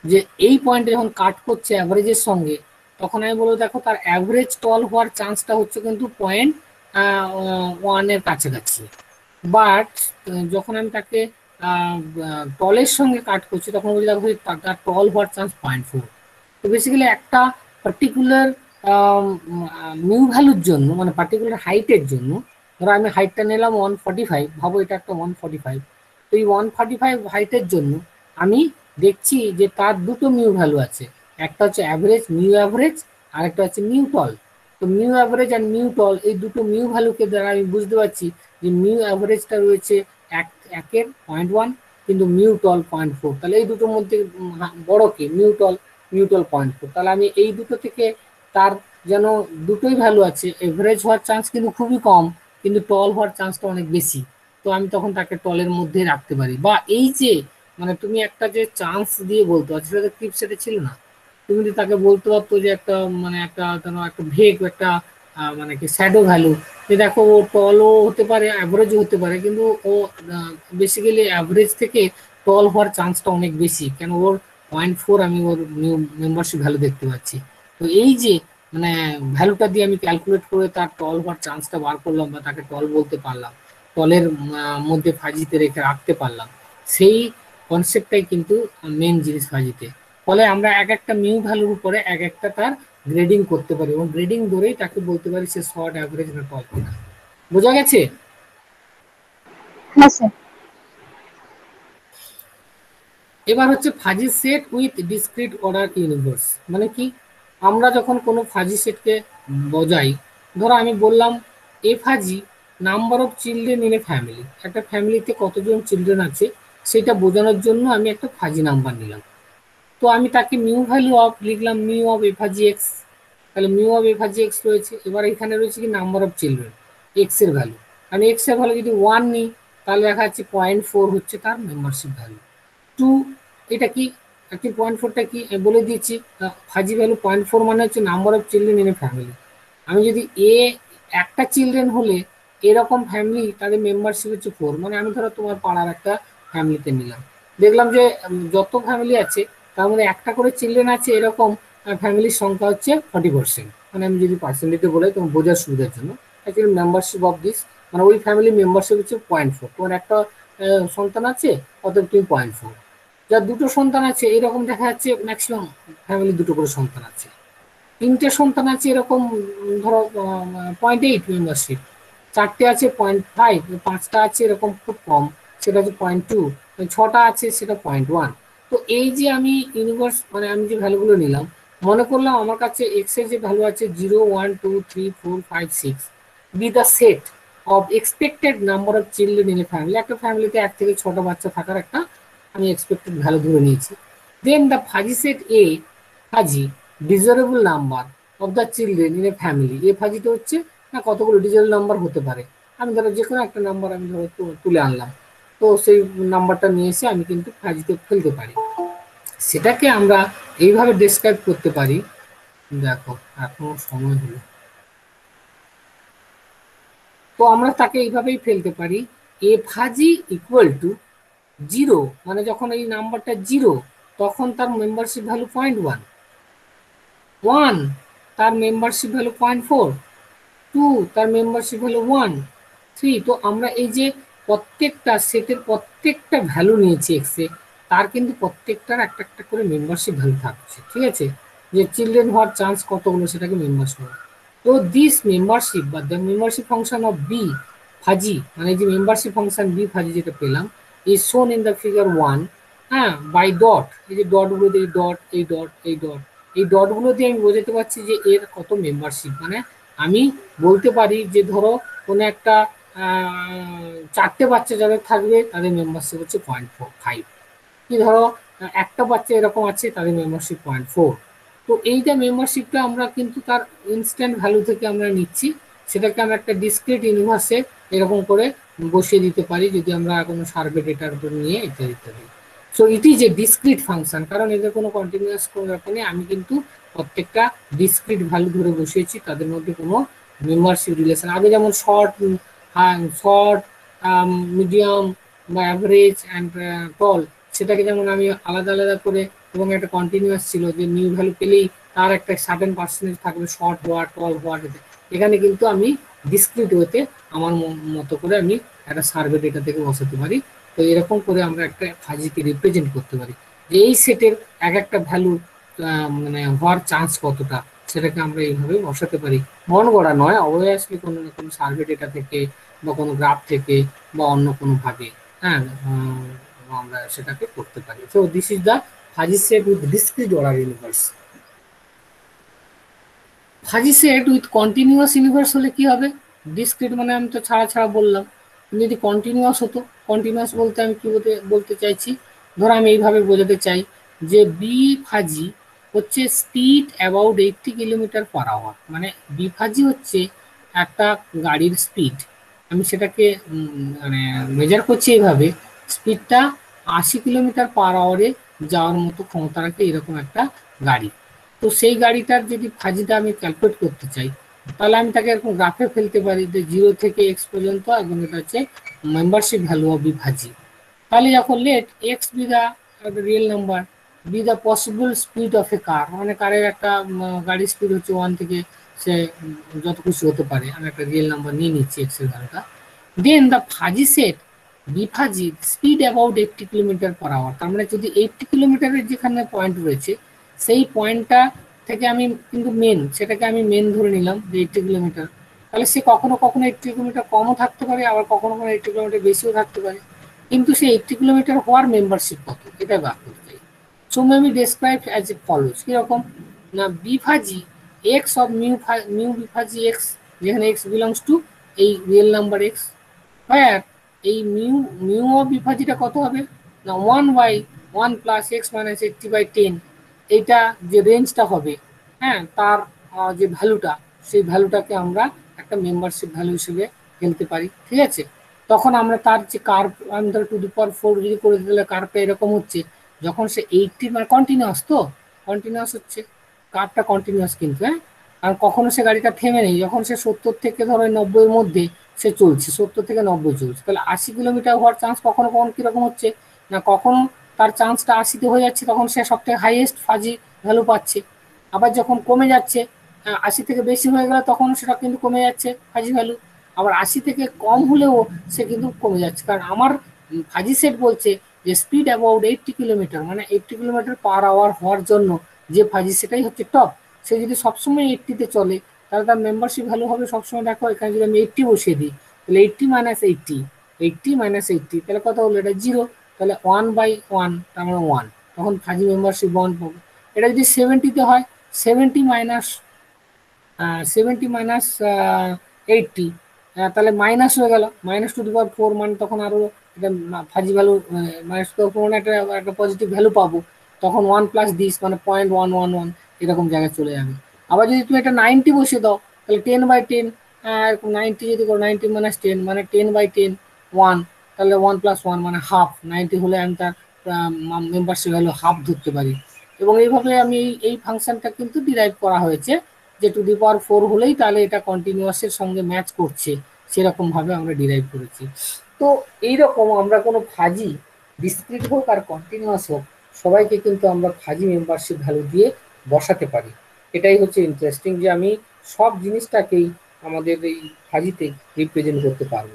যে এই পয়েন্টে যখন কাট করছে অ্যাভারেজের সঙ্গে, তখন আমি বলব, দেখো তার অ্যাভারেজ টল হওয়ার চান্সটা হচ্ছে কিন্তু পয়েন্ট ওয়ানের কাছাকাছি। বাট যখন আমি তাকে টলের সঙ্গে কাট করছি, তখন বলছি দেখো তার টল হওয়ার চান্স পয়েন্ট ফোর তো বেসিক্যালি একটা পার্টিকুলার মিউ ভ্যালুর জন্য মানে পার্টিকুলার হাইটের জন্য, ধরো আমি হাইটটা নিলাম ওয়ান ফর্টি ফাইভ ভাবো এটা একটা ওয়ান ফর্টি ফাইভ তো এই ওয়ান ফর্টি ফাইভ হাইটের জন্য আমি দেখছি যে তার দুটো মিউ ভ্যালু আছে। একটা হচ্ছে অ্যাভারেজ মিউ অ্যাভারেজ আর একটা হচ্ছে মিউ টল তো মিউ অ্যাভারেজ আর মিউ টল এই দুটো মিউ ভ্যালুকে দ্বারা আমি বুঝতে পারছি যে মিউ অ্যাভারেজটা রয়েছে এক, একের পয়েন্ট ওয়ান কিন্তু মিউ টল পয়েন্ট ফোর তাহলে এই দুটোর মধ্যে বড় কি? Mu tall mu tall point four তাহলে আমি এই দুটো থেকে তার যেন দুটোই ভ্যালু আছে এভারেজ হওয়ার চান্স কিন্তু খুবই কম, কিন্তু টল হওয়ার চান্সটা অনেক বেশি। তো আমি তখন তাকে টলের মধ্যে রাখতে পারি। বা এই যে মানে তুমি একটা যে চান্স দিয়ে বলতে সেটা তো ক্লিপ সেটে ছিল না? তুমি যদি তাকে বলতে পারতো যে একটা মানে একটা ধরো একটা ভেগ, একটা মানে কি শ্যাডো ভ্যালু যে দেখো ও টলও হতে পারে অ্যাভারেজও হতে পারে, কিন্তু ও বেসিক্যালি অ্যাভারেজ থেকে টল হওয়ার চান্সটা অনেক বেশি। কেন ওর পয়েন্ট ফোর আমি ওর নিউ মেম্বারশিপ ভ্যালু দেখতে পাচ্ছি। তো এই যে মানে ভ্যালুটা দিয়ে আমি ক্যালকুলেট করে তার টল হওয়ার চান্সটা বার করলাম বা তাকে টল বলতে পারলাম টলের মধ্যে ফাজিতে রেখে রাখতে পারলাম, সেই কনসেপ্টটাই কিন্তু মেন জিনিস ফাজিতে। ফলে আমরা এক একটা মিউ ভ্যালুর উপরে এক একটা তার গ্রেডিং করতে পারি এবং গ্রেডিং ধরেই তাকে বলতে পারি সে শর্ট অ্যাভারেজ না টল কিনা। বোঝা গেছে? হ্যাঁ এবার হচ্ছে fuzzy set with discrete order universe মানে কি? আমরা যখন কোনো ফাজি সেটকে বজাই ধরো আমি বললাম a fuzzy number of children in a family একটা ফ্যামিলিতে কতজন চিলড্রেন আছে সেটা বোঝানোর জন্য আমি একটা ফাজি নাম্বার নিলাম। তো আমি তাকে মিউ ভ্যালু অফ লিখলাম mu of A fuzzy x তাহলে mu of A fuzzy x রয়েছে, এবার এখানে রয়েছে কি নাম্বার অফ চিলড্রেন এক্সের ভ্যালু আমি এক্সের ভ্যালু যদি ওয়ান নিই, তাহলে দেখা যাচ্ছে পয়েন্ট ফোর হচ্ছে তার মেম্বারশিপ ভ্যালু টু এটা কি, একটি পয়েন্ট ফোরটা কি বলে দিয়েছি ফাজি ভ্যালু পয়েন্ট ফোর মানে হচ্ছে number of children in a family আমি যদি এ একটা চিলড্রেন হলে, এরকম ফ্যামিলি তাদের মেম্বারশিপ হচ্ছে ফোর মানে আমি ধরো তোমার পাড়ার একটা ফ্যামিলিতে নিলাম, দেখলাম যে যত ফ্যামিলি আছে তার মধ্যে একটা করে চিলড্রেন আছে, এরকম ফ্যামিলির সংখ্যা হচ্ছে ফর্টি পার্সেন্ট মানে আমি যদি পার্সেন্টেজে বলে তোমার বোঝার সুবিধার জন্য। অ্যাকচুয়ালি মেম্বারশিপ অফ দিস মানে ওই ফ্যামিলি মেম্বারশিপ হচ্ছে পয়েন্ট ফোর তোমার একটা সন্তান আছে, অতএব তুমি পয়েন্ট ফোর যার দুটো সন্তান আছে, এরকম দেখা যাচ্ছে ম্যাক্সিমাম ফ্যামিলি দুটো করে সন্তান আছে। তিনটে সন্তান আছে, এরকম ধরো পয়েন্ট এইট মেম্বারশিপ চারটে আছে পয়েন্ট ফাইভ পাঁচটা আছে, এরকম খুব কম, সেটা হচ্ছে পয়েন্ট টু ছটা আছে, সেটা পয়েন্ট ওয়ান তো এই যে আমি ইউনিভার্স মানে আমি যে ভ্যালুগুলো নিলাম, মনে করলাম আমার কাছে এক্সের যে ভ্যালু আছে zero one two three four five six be the set of expected number of children in a family একটা ফ্যামিলিতে এক থেকে ছটা বাচ্চা থাকার একটা আমি এক্সপেক্টেড ভ্যালু ধরে নিয়েছি। Then the fuzzy set A fuzzy desirable number of the children in a family A ফাজিটা হচ্ছে না কতগুলো ডিজারেবল নাম্বার হতে পারে। আমি ধরো যে কোনো একটা নাম্বার আমি ধরো তুলে আনলাম। তো সেই নাম্বারটা নিয়ে এসে আমি কিন্তু ফাজিতে ফেলতে পারি। সেটাকে আমরা এইভাবে ডেসক্রাইব করতে পারি। দেখো, এখনও সময় হলো। তো আমরা তাকে এইভাবেই ফেলতে পারি। A fuzzy equal to zero মানে যখন এই নাম্বারটা জিরো তখন তার membership value point one one তার membership value point four two তার মেম্বারশিপ ভ্যালু ওয়ান থ্রি তো আমরা এই যে প্রত্যেকটা সেটের প্রত্যেকটা ভ্যালু নিয়েছি এক্সে তার কিন্তু প্রত্যেকটার একটা একটা করে মেম্বারশিপ ভ্যালু থাকছে, ঠিক আছে? যে চিলড্রেন হওয়ার চান্স কতগুলো সেটাকে মেম্বারশিপ তো দিস মেম্বারশিপ বা the membership function of B fuzzy মানে যে মেম্বারশিপ ফাংশন বি ফাজি যেটা পেলাম, is shown in the figure 1 হ্যাঁ বাই ডট এই যে ডটগুলো দিয়ে ডট এই ডট এই ডট এই ডটগুলো দিয়ে আমি বোঝাতে পারছি যে এর কত মেম্বারশিপ মানে আমি বলতে পারি যে ধরো কোনো একটা চারটে বাচ্চা যাদের থাকবে, তাদের মেম্বারশিপ হচ্ছে পয়েন্ট ফোর ফাইভ কি ধরো, একটা বাচ্চা এরকম আছে, তাদের মেম্বারশিপ পয়েন্ট ফোর তো এইটা মেম্বারশিপটা আমরা কিন্তু তার ইনস্ট্যান্ট ভ্যালু থেকে আমরা নিচ্ছি। সেটাকে আমরা একটা ডিসক্রিট ইউনিভার্সে এরকম করে বসিয়ে দিতে পারি, যদি আমরা কোনো সার্ভে ডেটার উপর নিয়ে ইত্যাদি ইত্যাদি so it is a discrete function কারণ এদের কোনো কন্টিনিউয়াস কোনো ব্যাপার নেই। আমি কিন্তু প্রত্যেকটা ডিসক্রিট ভ্যালু ধরে বসিয়েছি, তাদের মধ্যে কোনো মেম্বারশিপ রিলেশন আগে যেমন শর্ট শর্ট মিডিয়াম বা অ্যাভারেজ অ্যান্ড টল সেটাকে যেমন আমি আলাদা আলাদা করে এবং একটা কন্টিনিউয়াস ছিল যে নিউ ভ্যালু পেলেই তার একটা সার্টেন পার্সেন্টেজ থাকবে শর্ট হওয়া টল হওয়া এখানে কিন্তু আমি ডিসক্রিট ওয়েতে আমার মতো করে আমি একটা সার্ভে ডেটা থেকে বসাতে পারি। তো এরকম করে আমরা একটা ফাজিকে রিপ্রেজেন্ট করতে পারি। এই সেটের এক একটা ভ্যালু মানে হওয়ার চান্স কতটা, সেটাকে আমরা এইভাবে বসাতে পারি। মন গড়া নয় অবভিয়াসলি কোনো না কোনো সার্ভে ডেটা থেকে বা কোনো গ্রাফ থেকে বা অন্য কোনো ভাবে হ্যাঁ আমরা সেটাকে করতে পারি। So this is the fuzzy set with discrete order universe fuzzy set with continuous universe হলে কি হবে? ডিসক্রিট মানে আমি তো ছাড়া ছাড়া বললাম। যদি কন্টিনিউয়াস হতো কন্টিনিউয়াস বলতে আমি কি বলতে বলতে চাইছি? ধরো আমি এইভাবে বোঝাতে চাই যে বি ফাজি হচ্ছে speed about eighty kilometre per hour মানে বি ফাজি হচ্ছে একটা গাড়ির স্পিড আমি সেটাকে মানে মেজার করছি এইভাবে। স্পিডটা আশি কিলোমিটার পার আওয়ারে যাওয়ার মতো ক্ষমতা রাখে এরকম একটা গাড়ি। তো সেই গাড়িটার যদি ফাজিটা আমি ক্যালকুলেট করতে চাই, তাহলে আমি তাকে এরকম গ্রাফে ফেলতে পারি যে জিরো থেকে এক্স পর্যন্ত, এবং এটা হচ্ছে মেম্বারশিপ ভ্যালু অফ বিভাজি। তাহলে যখন let x be the real number be the possible speed of a car মানে কারের একটা গাড়ির স্পিড হচ্ছে ওয়ান থেকে সে যত খুশি হতে পারে। আমি একটা রিয়েল নাম্বার নিয়ে নিচ্ছি এক্সের ভ্যালুটা then the fuzzy set B fuzzy speed about eighty kilometre per hour তার মানে যদি এইটটি কিলোমিটারের যেখানে পয়েন্ট রয়েছে, সেই পয়েন্টটা থেকে আমি কিন্তু মেন সেটাকে আমি মেন ধরে নিলাম যে এইটটি কিলোমিটার তাহলে সে কখনো কখনো এইটটি কিলোমিটার কমও থাকতে পারে, আবার কখনো কখনো এইটটি কিলোমিটার বেশিও থাকতে পারে। কিন্তু সেই এইটটি কিলোমিটার হওয়ার মেম্বারশিপ কত? এটা বার maybe describe as a follows কীরকম? না, B fuzzy x of mu mu B fuzzy x যেখানে এক্স বিলংস টু এই রিয়েল নাম্বার এক্স হোয়ার এই মিউ মিউ অফ বিভাজিটা কত হবে? না one by one plus x minus eighty by ten এইটা যে রেঞ্জটা হবে হ্যাঁ তার যে ভ্যালুটা সেই ভ্যালুটাকে আমরা একটা মেম্বারশিপ ভ্যালু হিসেবে ফেলতে পারি, ঠিক আছে? তখন আমরা তার যে কার্ভ আমি ধরো টু দি পাওয়ার ফোর যদি করে দিলে কার্ভটা এরকম হচ্ছে যখন সে এইটটি মানে কন্টিনিউয়াস তো কন্টিনিউয়াস হচ্ছে কার্ভটা কন্টিনিউয়াস কিন্তু হ্যাঁ? আর কখনো সে গাড়িটা থেমে নেই, যখন সে সত্তর থেকে ধরো নব্বইয়ের মধ্যে সে চলছে, সত্তর থেকে নব্বই চলছে, তাহলে আশি কিলোমিটার হওয়ার চান্স কখনো কখনো কীরকম হচ্ছে? না, কখনো তার চান্সটা আশিতে হয়ে যাচ্ছে, তখন সে সব থেকে হাইয়েস্ট ফাজি ভ্যালু পাচ্ছে। আবার যখন কমে যাচ্ছে আশি থেকে বেশি হয়ে গেলে তখন সেটা কিন্তু কমে যাচ্ছে, ফাজি ভ্যালু আবার আশি থেকে কম হলেও সে কিন্তু কমে যাচ্ছে। কারণ আমার ফাজি সেট বলছে স্পিড অ্যাবাউট এইটটি কিলোমিটার মানে এইটটি কিলোমিটার পার আওয়ার হওয়ার জন্য যে ফাজি সেটাই হচ্ছে টপ সে যদি সবসময় এইটটিতে চলে, তাহলে তার মেম্বারশিপ ভ্যালু হবে সবসময় দেখো, এখানে যদি আমি এইটটি বসিয়ে দিই, তাহলে eighty minus eighty eighty minus eighty তাহলে কত হলো? এটা জিরো তাহলে ওয়ান বাই ওয়ান তার মানে ওয়ান তখন ফাজি মেম্বারশিপ ওয়ান পাবো। এটা যদি সেভেন্টিতে হয় seventy minus seventy minus eighty তাহলে মাইনাস হয়ে গেল। Minus to the power four মানে তখন আরও মা- ফাজি ভ্যালু ফোর মানে একটা একটা পজিটিভ ভ্যালু পাবো। তখন ওয়ান প্লাস দিস মানে পয়েন্ট ওয়ান ওয়ান ওয়ান এরকম জায়গায় চলে যাবে। আবার যদি তুমি একটা নাইনটি বসিয়ে দাও, তাহলে টেন বাই টেন এরকম নাইনটি যদি করো নাইনটি মাইনাস টেন মানে টেন বাই টেন ওয়ান তাহলে ওয়ান প্লাস ওয়ান মানে হাফ নাইনটি হলে আমি তার মেম্বারশিপ ভ্যালু হাফ ধরতে পারি। এবং এইভাবে আমি এই এই ফাংশনটা কিন্তু ডিরাইভ করা হয়েছে, যে টু দি পাওয়ার ফোর হলেই তাহলে এটা কন্টিনিউয়াসের সঙ্গে ম্যাচ করছে। সেরকমভাবে আমরা ডিরাইভ করেছি। তো এইরকম আমরা কোনো ফাজি ডিসক্রিট হোক আর কন্টিনিউয়াস হোক, সবাইকে কিন্তু আমরা ফাজি মেম্বারশিপ ভ্যালু দিয়ে বসাতে পারি। এটাই হচ্ছে ইন্টারেস্টিং যে আমি সব জিনিসটাকেই আমাদের এই ফাজিতে রিপ্রেজেন্ট করতে পারব।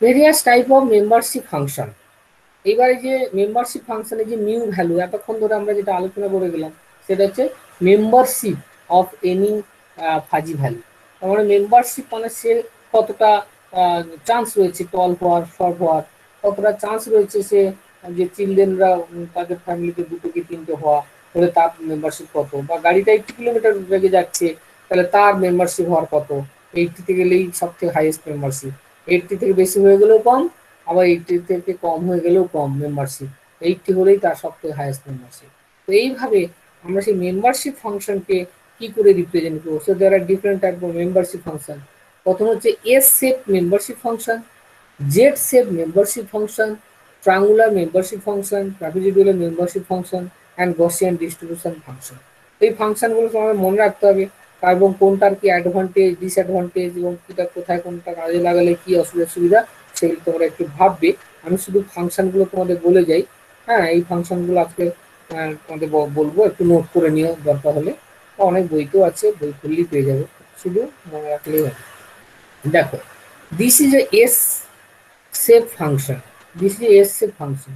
Various type of membership function এইবারে যে মেম্বারশিপ ফাংশনে যে নিউ ভ্যালু এতক্ষণ ধরে আমরা যেটা আলোচনা করে গেলাম, সেটা হচ্ছে membership of any fuzzy value মানে মেম্বারশিপ মানে সে কতটা চান্স রয়েছে টল হওয়ার শর্ট হওয়ার কতটা চান্স রয়েছে সে, যে চিলড্রেনরা তাদের ফ্যামিলিতে দুটো কি তিনটে হওয়া, তাহলে তার মেম্বারশিপ কত? বা গাড়িটা এইটি কিলোমিটার বেগে যাচ্ছে, তাহলে তার মেম্বারশিপ হওয়ার কত? এইটিতে গেলেই সব থেকে হাইয়েস্ট মেম্বারশিপ এইটটি থেকে বেশি হয়ে গেলেও কম, আবার এইটটি থেকে কম হয়ে গেলেও কম মেম্বারশিপ এইটটি হলেই তার সব থেকে হাইয়েস্ট মেম্বারশিপ তো এইভাবে আমরা সেই মেম্বারশিপ ফাংশনকে কি করে রিপ্রেজেন্ট করব? So there are different type of membership function প্রথম হচ্ছে S shape membership function Z shape membership function triangular membership function trapezoidal membership function and Gaussian distribution function এই ফাংশনগুলো তোমাদের মনে রাখতে হবে এবং কোনটার কি অ্যাডভান্টেজ ডিসঅ্যাডভান্টেজ এবং কিটা কোথায়, কোনটা কাজে লাগালে কি অসুবিধা, সুবিধা, সেগুলো তোমরা একটু ভাববে। আমি শুধু ফাংশনগুলো তোমাদের বলে যাই। হ্যাঁ এই ফাংশনগুলো আজকে তোমাদের বলব, একটু নোট করে নিও, দরকার হলে। অনেক বইতেও আছে, বই খুললেই পেয়ে যাবে। শুধু মনে রাখলেই হবে। দেখো this is a S shape function this is S shape function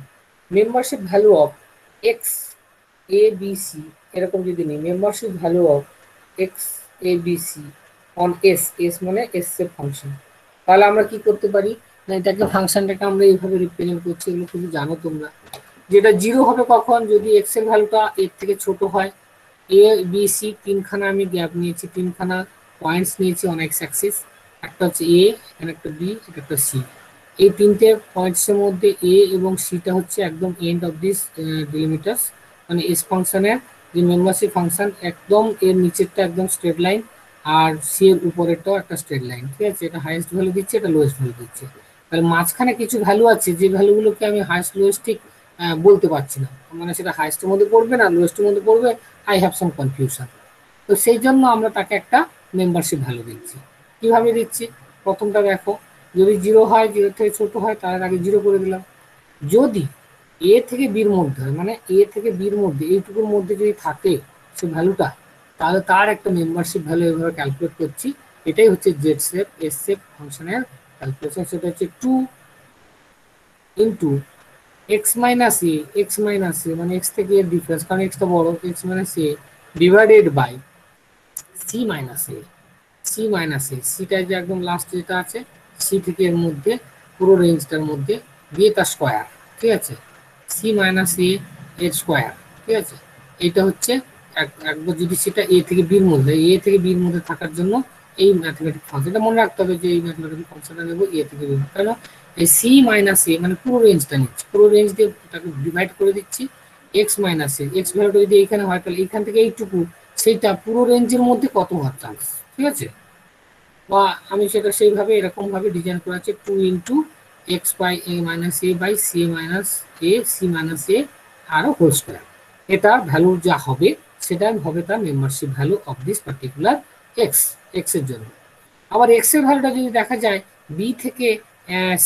membership value of x a b c এরকম যদি নিই membership value of x a b c on S S মানে এস সেভ ফাংশন তাহলে আমরা কি করতে পারি? না, এটাকে ফাংশনটাকে আমরা এইভাবে রিপ্রেজেন্ট করছি, এগুলো শুধু জানো তোমরা। যেটা জিরো হবে কখন? যদি এক্সের ভ্যালুটা এর থেকে ছোট হয় এ বি সি তিনখানা আমি গ্যাপ নিয়েছি, তিনখানা পয়েন্টস নিয়েছি অন এক্স অ্যাক্সিস একটা হচ্ছে এ একটা বি একটা সি এই তিনটে পয়েন্টসের মধ্যে এ এবং সিটা হচ্ছে একদম এন্ড অফ দিস ডিলিমিটার্স মানে এস ফাংশনের যে মেম্বারশিপ ফাংশন একদম এর নিচেরটা একদম স্ট্রেট লাইন আর সি এর উপরেরটাও একটা স্ট্রেট লাইন ঠিক আছে? এটা হাইয়েস্ট ভ্যালু দিচ্ছে, এটা লোয়েস্ট ভ্যালু দিচ্ছে। তাহলে মাঝখানে কিছু ভ্যালু আছে, যে ভ্যালুগুলোকে আমি হাইয়েস্ট লোয়েস্ট ঠিক বলতে পারছি না। মানে সেটা হাইয়েস্টের মধ্যে পড়বে না লোয়েস্টের মধ্যে পড়বে আই হ্যাভ সাম কনফিউশন তো সেই জন্য আমরা তাকে একটা মেম্বারশিপ ভ্যালু দিচ্ছি। কীভাবে দিচ্ছি? প্রথমটা দেখো, যদি জিরো হয় জিরো থেকে ছোট হয়, তার আগে জিরো করে দিলাম। যদি এ থেকে বির মধ্যে হয় মানে এ থেকে বির মধ্যে, এইটুকুর মধ্যে যদি থাকে সে ভ্যালুটা তাহলে তার একটা মেম্বারশিপ ভ্যালু এভাবে ক্যালকুলেট করছি। এটাই হচ্ছে জেড সেপ এস সেপ ফাংশনের ক্যালকুলেশন সেটা হচ্ছে two into x minus a x minus a মানে এক্স থেকে এর ডিফারেন্স কারণ এক্সটা বড় x minus a divided by c minus a c minus a সিটা যে একদম লাস্ট যেটা আছে সি থেকে এর মধ্যে, পুরো রেঞ্জটার মধ্যে দিয়ে তার স্কোয়ার ঠিক আছে? সি মাইনাস এ এর স্কোয়ার ঠিক আছে? এটা হচ্ছে এক- একবার যদি সেটা এ থেকে বির মধ্যে এ থেকে বির মধ্যে থাকার জন্য এই ম্যাথমেটিক ফাংশন এটা মনে রাখতে হবে যে এই ম্যাথমেটিক ফাংশনটা নেব এ থেকে বি কেন? এই সি মাইনাস এ মানে পুরো রেঞ্জটা নিচ্ছি। পুরো রেঞ্জ দিয়ে তাকে ডিভাইড করে দিচ্ছি এক্স মাইনাস এ এক্স ভ্যালুটা যদি এইখানে হয়, তাহলে এইখান থেকে এইটুকু, সেইটা পুরো রেঞ্জের মধ্যে কত হওয়ার চান্স ঠিক আছে? বা আমি সেটা সেইভাবে এরকমভাবে ডিজাইন করা আছে two into x by a minus a by c minus a c minus a আরও হোল স্কোয়ার এটা ভ্যালু যা হবে, সেটা হবে তার membership value of this particular x এক্সের জন্য। আবার এক্সের ভ্যালুটা যদি দেখা যায় বি থেকে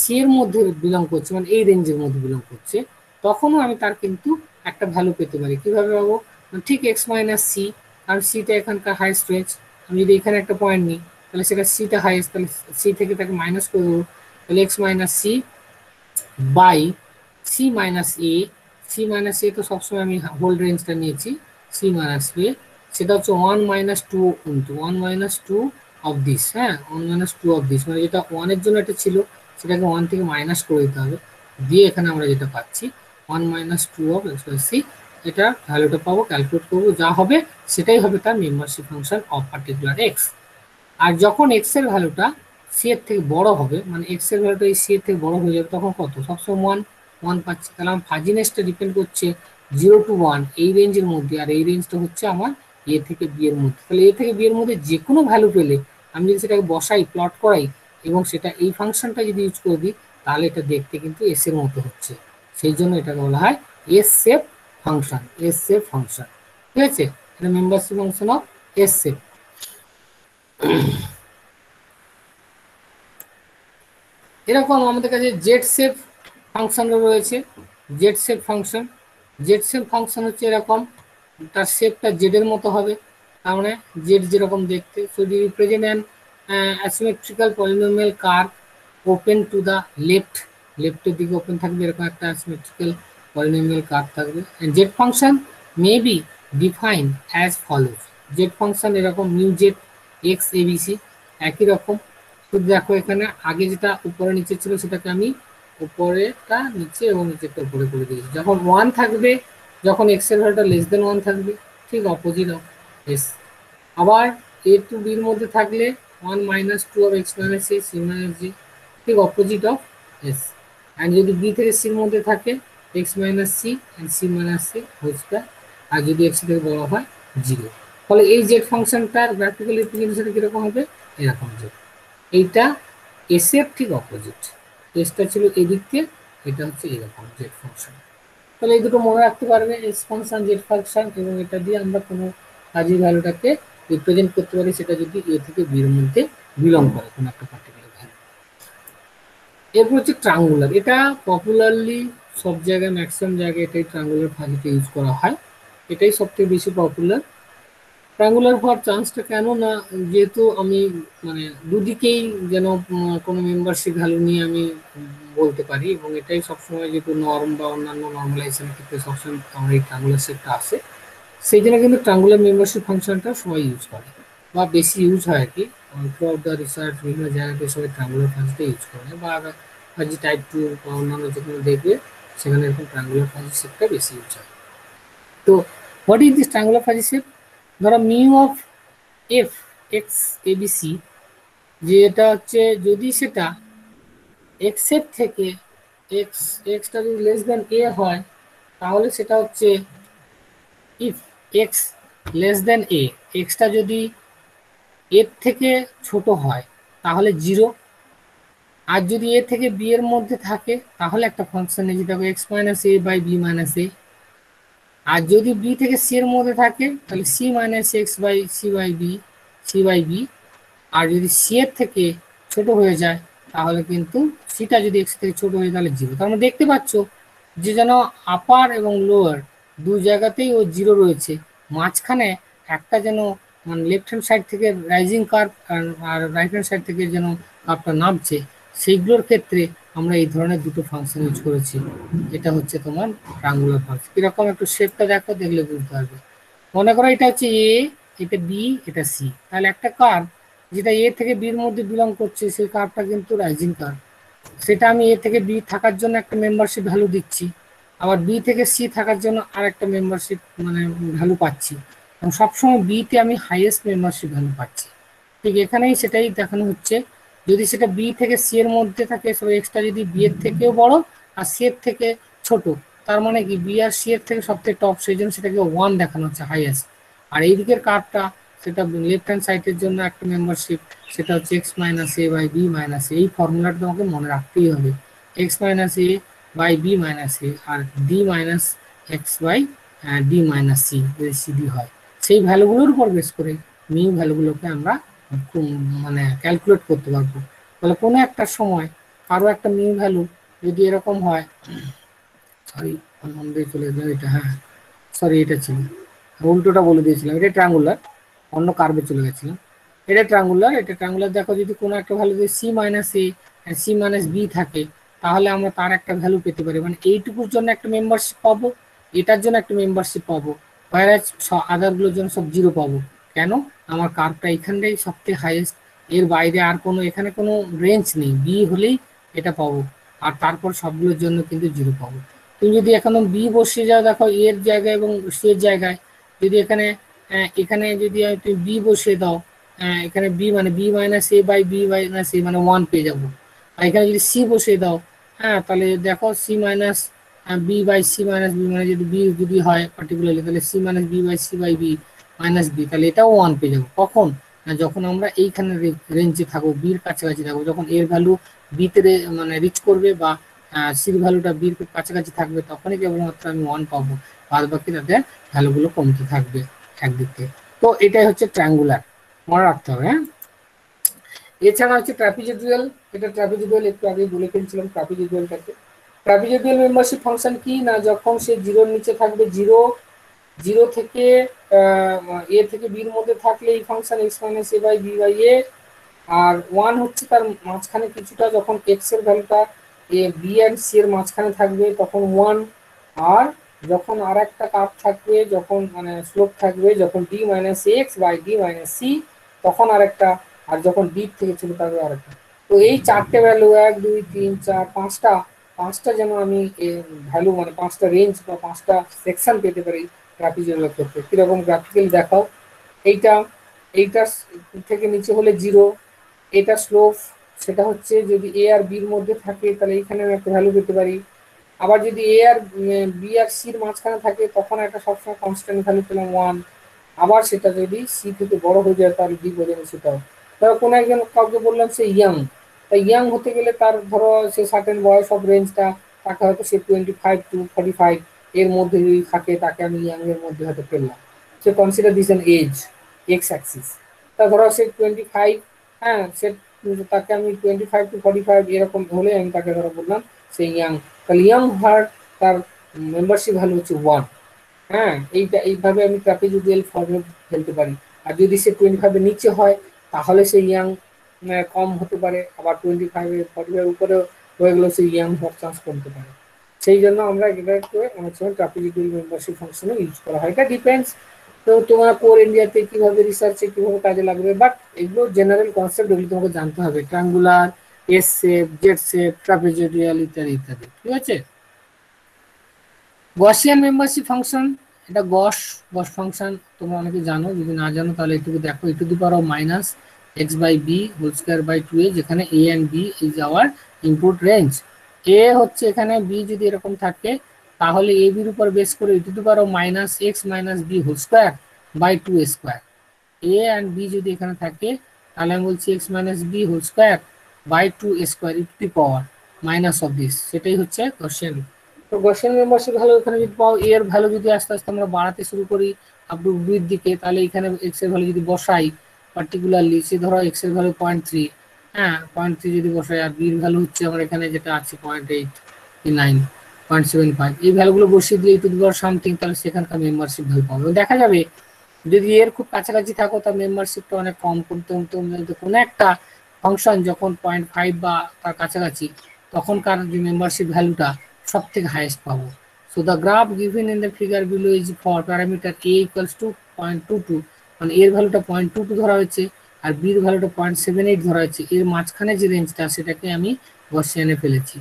সি এর মধ্যে বিলং করছে মানে এই রেঞ্জের মধ্যে বিলং করছে। তখনও আমি তার কিন্তু একটা ভ্যালু পেতে পারি। কীভাবে পাবো? না ঠিক এক্স মাইনাস সি কারণ সিটা এখানকার হাইস্ট রেঞ্জ আমি যদি এখানে একটা পয়েন্ট নিই, তাহলে সেটা সিটা হাইস্ট তাহলে সি থেকে তাকে মাইনাস করে দেবো। তাহলে x minus c by c minus a c minus a তো সবসময় আমি হোল রেঞ্জটা নিয়েছি সি মাইনাস এ সেটা হচ্ছে one minus two one minus two of this হ্যাঁ? One minus two of this মানে যেটা ওয়ানের জন্য একটা ছিল সেটাকে ওয়ান থেকে মাইনাস করে দিতে হবে। দিয়ে এখানে আমরা যেটা পাচ্ছি one minus two of c এটা ভ্যালুটা পাবো ক্যালকুলেট করব, যা হবে সেটাই হবে তার membership function of particular x আর যখন এক্সের ভ্যালুটা সি এর থেকে বড় হবে মানে এক্সের ভ্যালুটা এই সি এর থেকে বড় হয়ে যাবে তখন কত? সবসময় ওয়ান ওয়ান পাচ্ছি। তাহলে আমার ফাজিনেসটা ডিপেন্ড করছে জিরো টু ওয়ান এই রেঞ্জের মধ্যে, আর এই রেঞ্জটা হচ্ছে আমার এ থেকে বি এর মধ্যে। তাহলে এ থেকে বি এর মধ্যে যে কোনো ভ্যালু পেলে, আমি যদি সেটাকে বসাই প্লট করাই এবং সেটা এই ফাংশনটা যদি ইউজ করে দিই, তাহলে এটা দেখতে কিন্তু এস এর মতো হচ্ছে। সেই জন্য এটাকে বলা হয় S shape function S shape function ঠিক আছে? এটা membership function of S shape এরকম আমাদের কাছে জেড সেপ ফাংশনও রয়েছে। Z shape function Z shape function হচ্ছে এরকম, তার শেপটা জেডের মতো হবে। তার মানে জেড যেরকম দেখতে যদি represent an asymmetrical polynomial curve open to the left লেফটের দিকে ওপেন থাকবে, এরকম একটা অ্যাসিমেট্রিক্যাল পলিনোমিয়াল কার থাকবে। Z function may be define as follows Z function এরকম mu Z x a b c একই রকম। তো দেখো এখানে আগে যেটা উপরে নিচে ছিল সেটাকে আমি উপরেটা নিচে এবং নিচেরটা উপরে করে দিয়েছি। যখন ওয়ান থাকবে, যখন এক্সের ভ্যালুটা লেস দেন ওয়ান থাকবে, ঠিক অপোজিট অফ এস আবার এ টু বির মধ্যে থাকলে one minus two of x minus a c minus g ঠিক অপোজিট অফ এস অ্যান্ড যদি বি থেকে সির মধ্যে থাকে x minus c and c minus c whole square আর যদি এক্স থেকে বড় হয় জিরো ফলে এই জেড ফাংশনটার গ্রাফিক্যাল রিপ্রেজেন্টেশন কীরকম হবে? এরকম জেড এইটা এস এর ঠিক অপোজিট এসটা ছিল এদিক দিয়ে, এটা হচ্ছে এরকম জেড ফাংশন। তাহলে এই দুটো মনে রাখতে পারবে এস ফাংশন জেড ফাংশন, এবং এটা দিয়ে আমরা কোনো কাজের ভ্যালুটাকে রিপ্রেজেন্ট করতে পারি সেটা যদি এ থেকে বির মধ্যে বিলং করে কোনো একটা পার্টিকুলার ভ্যালু এরপর হচ্ছে ট্রাঙ্গুলার এটা পপুলারলি সব জায়গায় ম্যাক্সিমাম জায়গায় এটাই ট্রাঙ্গুলার ফাজিকে ইউজ করা হয়। এটাই সবথেকে বেশি পপুলার ট্রাঙ্গুলার হওয়ার চান্সটা কেন না, যেহেতু আমি মানে দুদিকেই যেন কোনো মেম্বারশিপ ভ্যালু নিয়ে আমি বলতে পারি এবং এটাই সবসময় যেহেতু নর্ম বা অন্যান্য নর্মালাইজেশনের ক্ষেত্রে সবসময় আমার এই ট্রাঙ্গুলার সেটটা আসে। সেই জন্য কিন্তু ট্রাঙ্গুলার মেম্বারশিপ ফাংশনটা সবাই ইউজ করে। বা বেশি ইউজ হয় আর কি। থ্রু আউট দ্য রিসার্চ বিভিন্ন জায়গাতে সবাই ট্রাঙ্গুলার ফাংশনটা ইউজ করে। বা ফাজি টাইপ টু বা অন্যান্য যেগুলো দেখবে, সেখানে এরকম ট্রাঙ্গুলার ফাজি শেপটা বেশি ইউজ হয়। তো what is this triangular fuzzy shape ধরো mu of F X A B C যে এটা হচ্ছে যদি সেটা এক্সের থেকে এক্স এক্সটা যদি লেস দেন এ হয়, তাহলে সেটা হচ্ছে if x less than a extra যদি এর থেকে ছোট হয়, তাহলে জিরো আর যদি এ থেকে বি এর মধ্যে থাকে, তাহলে একটা ফাংশন নিয়ে যেতে হবে x minus a by b minus a আর যদি বি থেকে সি এর মধ্যে থাকে, তাহলে c minus x by c by b c by b আর যদি সি এর থেকে ছোট হয়ে যায়, তাহলে কিন্তু সিটা যদি এক্স থেকে ছোট হয়ে তাহলে জিরো তার মানে দেখতে পাচ্ছ যে যেন আপার এবং লোয়ার দু জায়গাতেই ও জিরো রয়েছে। মাঝখানে একটা যেন মানে লেফট হ্যান্ড সাইড থেকে রাইজিং কার্ভ আর রাইট হ্যান্ড সাইড থেকে যেন কার্ভটা নামছে, সেইগুলোর ক্ষেত্রে আমরা এই ধরনের দুটো ফাংশন ইউজ করেছি। এটা হচ্ছে তোমার ট্রাঙ্গুলার ফাংশন কীরকম একটু শেপটা দেখো, দেখলে বুঝতে পারবে। মনে করো এটা হচ্ছে এ এটা বি এটা সি তাহলে একটা কার্ভ যেটা এ থেকে বির মধ্যে বিলং করছে, সেই কার্ভটা কিন্তু রাইজিং কার্ভ সেটা আমি এ থেকে বি থাকার জন্য একটা মেম্বারশিপ ভ্যালু দিচ্ছি। আবার বি থেকে সি থাকার জন্য আর একটা মেম্বারশিপ মানে ভ্যালু পাচ্ছি। এবং সবসময় বিতে আমি হাইয়েস্ট মেম্বারশিপ ভ্যালু পাচ্ছি। ঠিক এখানেই সেটাই দেখানো হচ্ছে। যদি সেটা বি থেকে সি এর মধ্যে থাকে সব এক্সট্রা যদি বি এর থেকেও বড় আর সি এর থেকে ছোট, তার মানে কি বি আর সি এর থেকে সবথেকে টপ সেই জন্য সেটাকে ওয়ান দেখানো হচ্ছে হাইয়েস্ট আর এই দিকের কার্ভটা সেটা লেফট হ্যান্ড সাইডের জন্য একটা মেম্বারশিপ সেটা হচ্ছে x minus a by b minus এই ফর্মুলাটা তোমাকে মনে রাখতেই হবে। X minus a by b minus a আর d minus x by d minus c যদি সিডি হয়। সেই ভ্যালুগুলোর উপর বেস করে মিউ ভ্যালুগুলোকে আমরা মানে ক্যালকুলেট করতে পারব। তাহলে কোনো একটা সময় কারও একটা মিউ ভ্যালু যদি এরকম হয় সরি মনে চলে গেল এটা হ্যাঁ সরি এটা ছিল। উল্টোটা বলে দিয়েছিলাম, এটা ট্রাঙ্গুলার অন্য কার্ভে চলে গেছিলাম। এটা ট্রাঙ্গুলার এটা ট্রাঙ্গুলার দেখো যদি কোনো একটা ভ্যালু যদি c minus a c minus b থাকে তাহলে আমরা তার একটা ভ্যালু পেতে পারি। মানে এইটুকুর জন্য একটা মেম্বারশিপ পাবো এটার জন্য একটা মেম্বারশিপ পাবো। হোয়ারাজ আদারগুলোর জন্য সব জিরো পাবো। কেন? আমার কার্ভটা এখানটাই সবথেকে হাইয়েস্ট এর বাইরে আর কোনো এখানে কোনো রেঞ্জ নেই। বি হলেই এটা পাবো। আর তারপর সবগুলোর জন্য কিন্তু জিরো পাবো। তুমি যদি এখন বি বসিয়ে যাও দেখো এর জায়গায় এবং সি জায়গায় যদি এখানে এখানে যদি তুমি বি বসিয়ে দাও আহ, এখানে বি মানে b minus a by b minus a মানে ওয়ান পেয়ে যাব। আর এখানে যদি সি বসিয়ে দাও হ্যাঁ তাহলে দেখো c minus b by c minus b মানে যদি বি যদি হয় পার্টিকুলারলি তাহলে c minus b by c by b minus b তাহলে এটাও ওয়ান পেয়ে যাব। কখন? যখন আমরা এইখানে রেঞ্জে থাকব বির কাছাকাছি থাকব, যখন এর ভ্যালু বিতে মানে রিচ করবে বা সির ভ্যালুটা বির কাছাকাছি থাকবে, তখনই কেবলমাত্র আমি ওয়ান পাবো। বাদ বাকি তাদের ভ্যালুগুলো কমতে থাকবে একদিক। থেকে তো এটাই হচ্ছে ট্রাঙ্গুলার মনে রাখতে হবে হ্যাঁ? এছাড়া হচ্ছে ট্রাপিজোডিয়াল এটা ট্রাপিজোডিয়াল একটু আগে বলে ফেলছিলাম ট্রাপিজোডিয়ালটাকে ট্রাপিজোডিয়াল মেম্বারশিপ ফাংশন কি? না, যখন সে জিরোর নিচে থাকবে জিরো জিরো থেকে এ থেকে বির মধ্যে থাকলে এই function x minus a by b by a R one হচ্ছে তার মাঝখানে কিছুটা যখন এক্সের ভ্যালুটা এ বি অ্যান্ড সি এর মাঝখানে থাকবে, তখন ওয়ান আর যখন আর একটা কাপ থাকবে, যখন মানে স্লোপ থাকবে, যখন d minus x by d minus c তখন আর একটা আর যখন ডিপ থেকে শুরু থাকবে আরেকটা। তো এই চারটে ভ্যালু এক, দুই, তিন, চার, পাঁচটা পাঁচটা যেন আমি ভ্যালু মানে পাঁচটা রেঞ্জ বা পাঁচটা সেকশন পেতে পারি ট্রাপিজয়েডের ক্ষেত্রে। কীরকম গ্রাফিক্যালি দেখাও। এইটা এইটা থেকে নিচে হলে জিরো এটা স্লোপ সেটা হচ্ছে যদি এ আর বির মধ্যে থাকে, তাহলে এইখানে আমি একটা ভ্যালু পেতে পারি। আবার যদি এ আর বি আর সির মাঝখানে থাকে, তখন একটা সবসময় কনস্ট্যান্ট ভ্যালু পেলাম ওয়ান আবার সেটা যদি সি থেকে বড় হয়ে যায়, তাহলে ডি বোঝানো সেটাও। ধরো কোনো একজন কাউকে বললাম সে ইয়াং তাই ইয়াং হতে গেলে তার ধরো সে সার্টেন বয়স অফ রেঞ্জটা তাকে হয়তো say twenty five to forty five এর মধ্যে যদি থাকে, তাকে আমি ইয়াং এর মধ্যে হয়তো পেলাম। Say consider this an as x axis তা ধরো সে টোয়েন্টি ফাইভ হ্যাঁ সে তাকে আমি twenty five to forty five এরকম হলে আমি তাকে ধরো বললাম সে ইয়াং তাহলে ইয়াং হওয়ার তার মেম্বারশিপ ভ্যালু হচ্ছে ওয়ান হ্যাঁ এইটা, এইভাবে আমি ট্রাপিজুডিয়াল ফর্মে ফেলতে পারি। আর যদি সে টোয়েন্টি ফাইভের নিচে হয়, তাহলে সে ইয়াং কম হতে পারে, আবার টোয়েন্টি ফাইভের ফর্টি ফাইভ উপরে হয়ে গেলেও সে ইয়াং হওয়ার চান্স কমতে পারে। সেই জন্য আমরা এটাকে অনেক সময় ট্রাপিজুডিয়াল মেম্বারশিপ ফাংশনে ইউজ করা হয়। এটা ডিপেন্ডস তো তোমার কোর ইন্ডিয়াতে কীভাবে রিসার্চে কীভাবে কাজে লাগবে বাট এগুলো জেনারেল কনসেপ্ট এগুলো তোমাকে জানতে হবে। Triangular S shape Z shape trapezoidal ইত্যাদি ইত্যাদি, ঠিক আছে? গসিয়ান মেম্বারশিপ ফাংশন এটা গস গস ফাংশন তোমরা অনেকে জানো, যদি না জানো তাহলে একটু দেখো। একটু the minus x by b whole square by two a যেখানে a and b is our input range a হচ্ছে এখানে বি যদি এরকম থাকে, তাহলে এ বির উপর বেস করে e to the power minus x minus b whole square by two a square a and b যদি এখানে থাকে, তাহলে আমি বলছি x minus b whole square by two a square e to the power minus of this সেটাই হচ্ছে question তো Gaussian membership value এখানে যদি পাও এ এর ভ্যালু যদি আস্তে আস্তে আমরা বাড়াতে শুরু করি আপ টু বির দিকে, তাহলে এখানে এক্সের ভ্যালু যদি বসাই পার্টিকুলারলি সে ধরো এক্সের ভ্যালু পয়েন্ট থ্রি হ্যাঁ পয়েন্ট থ্রি যদি বসাই আর বির ভ্যালু হচ্ছে আমার এখানে যেটা আছে point eight nine point seven five এই ভ্যালুগুলো বসিয়ে দিলে টু দিবার সামথিং তাহলে সেখানকার মেম্বারশিপ ভ্যালু পাবো। দেখা যাবে, যদি এর খুব কাছাকাছি থাকো, তার মেম্বারশিপটা অনেক কম করতে হতো কোনো একটা ফাংশন যখন পয়েন্ট ফাইভ বা তার কাছাকাছি, তখনকার যে মেম্বারশিপ ভ্যালুটা সব থেকে হাইয়েস্ট পাবো। So the graph given in the figure below is for parameter a equals to point two two মানে এর ভ্যালুটা পয়েন্ট টু টু ধরা হয়েছে আর বির ভ্যালুটা পয়েন্ট সেভেন এইট ধরা হয়েছে। এর মাঝখানে যে রেঞ্জটা সেটাকে আমি গসিয়ানে ফেলেছি।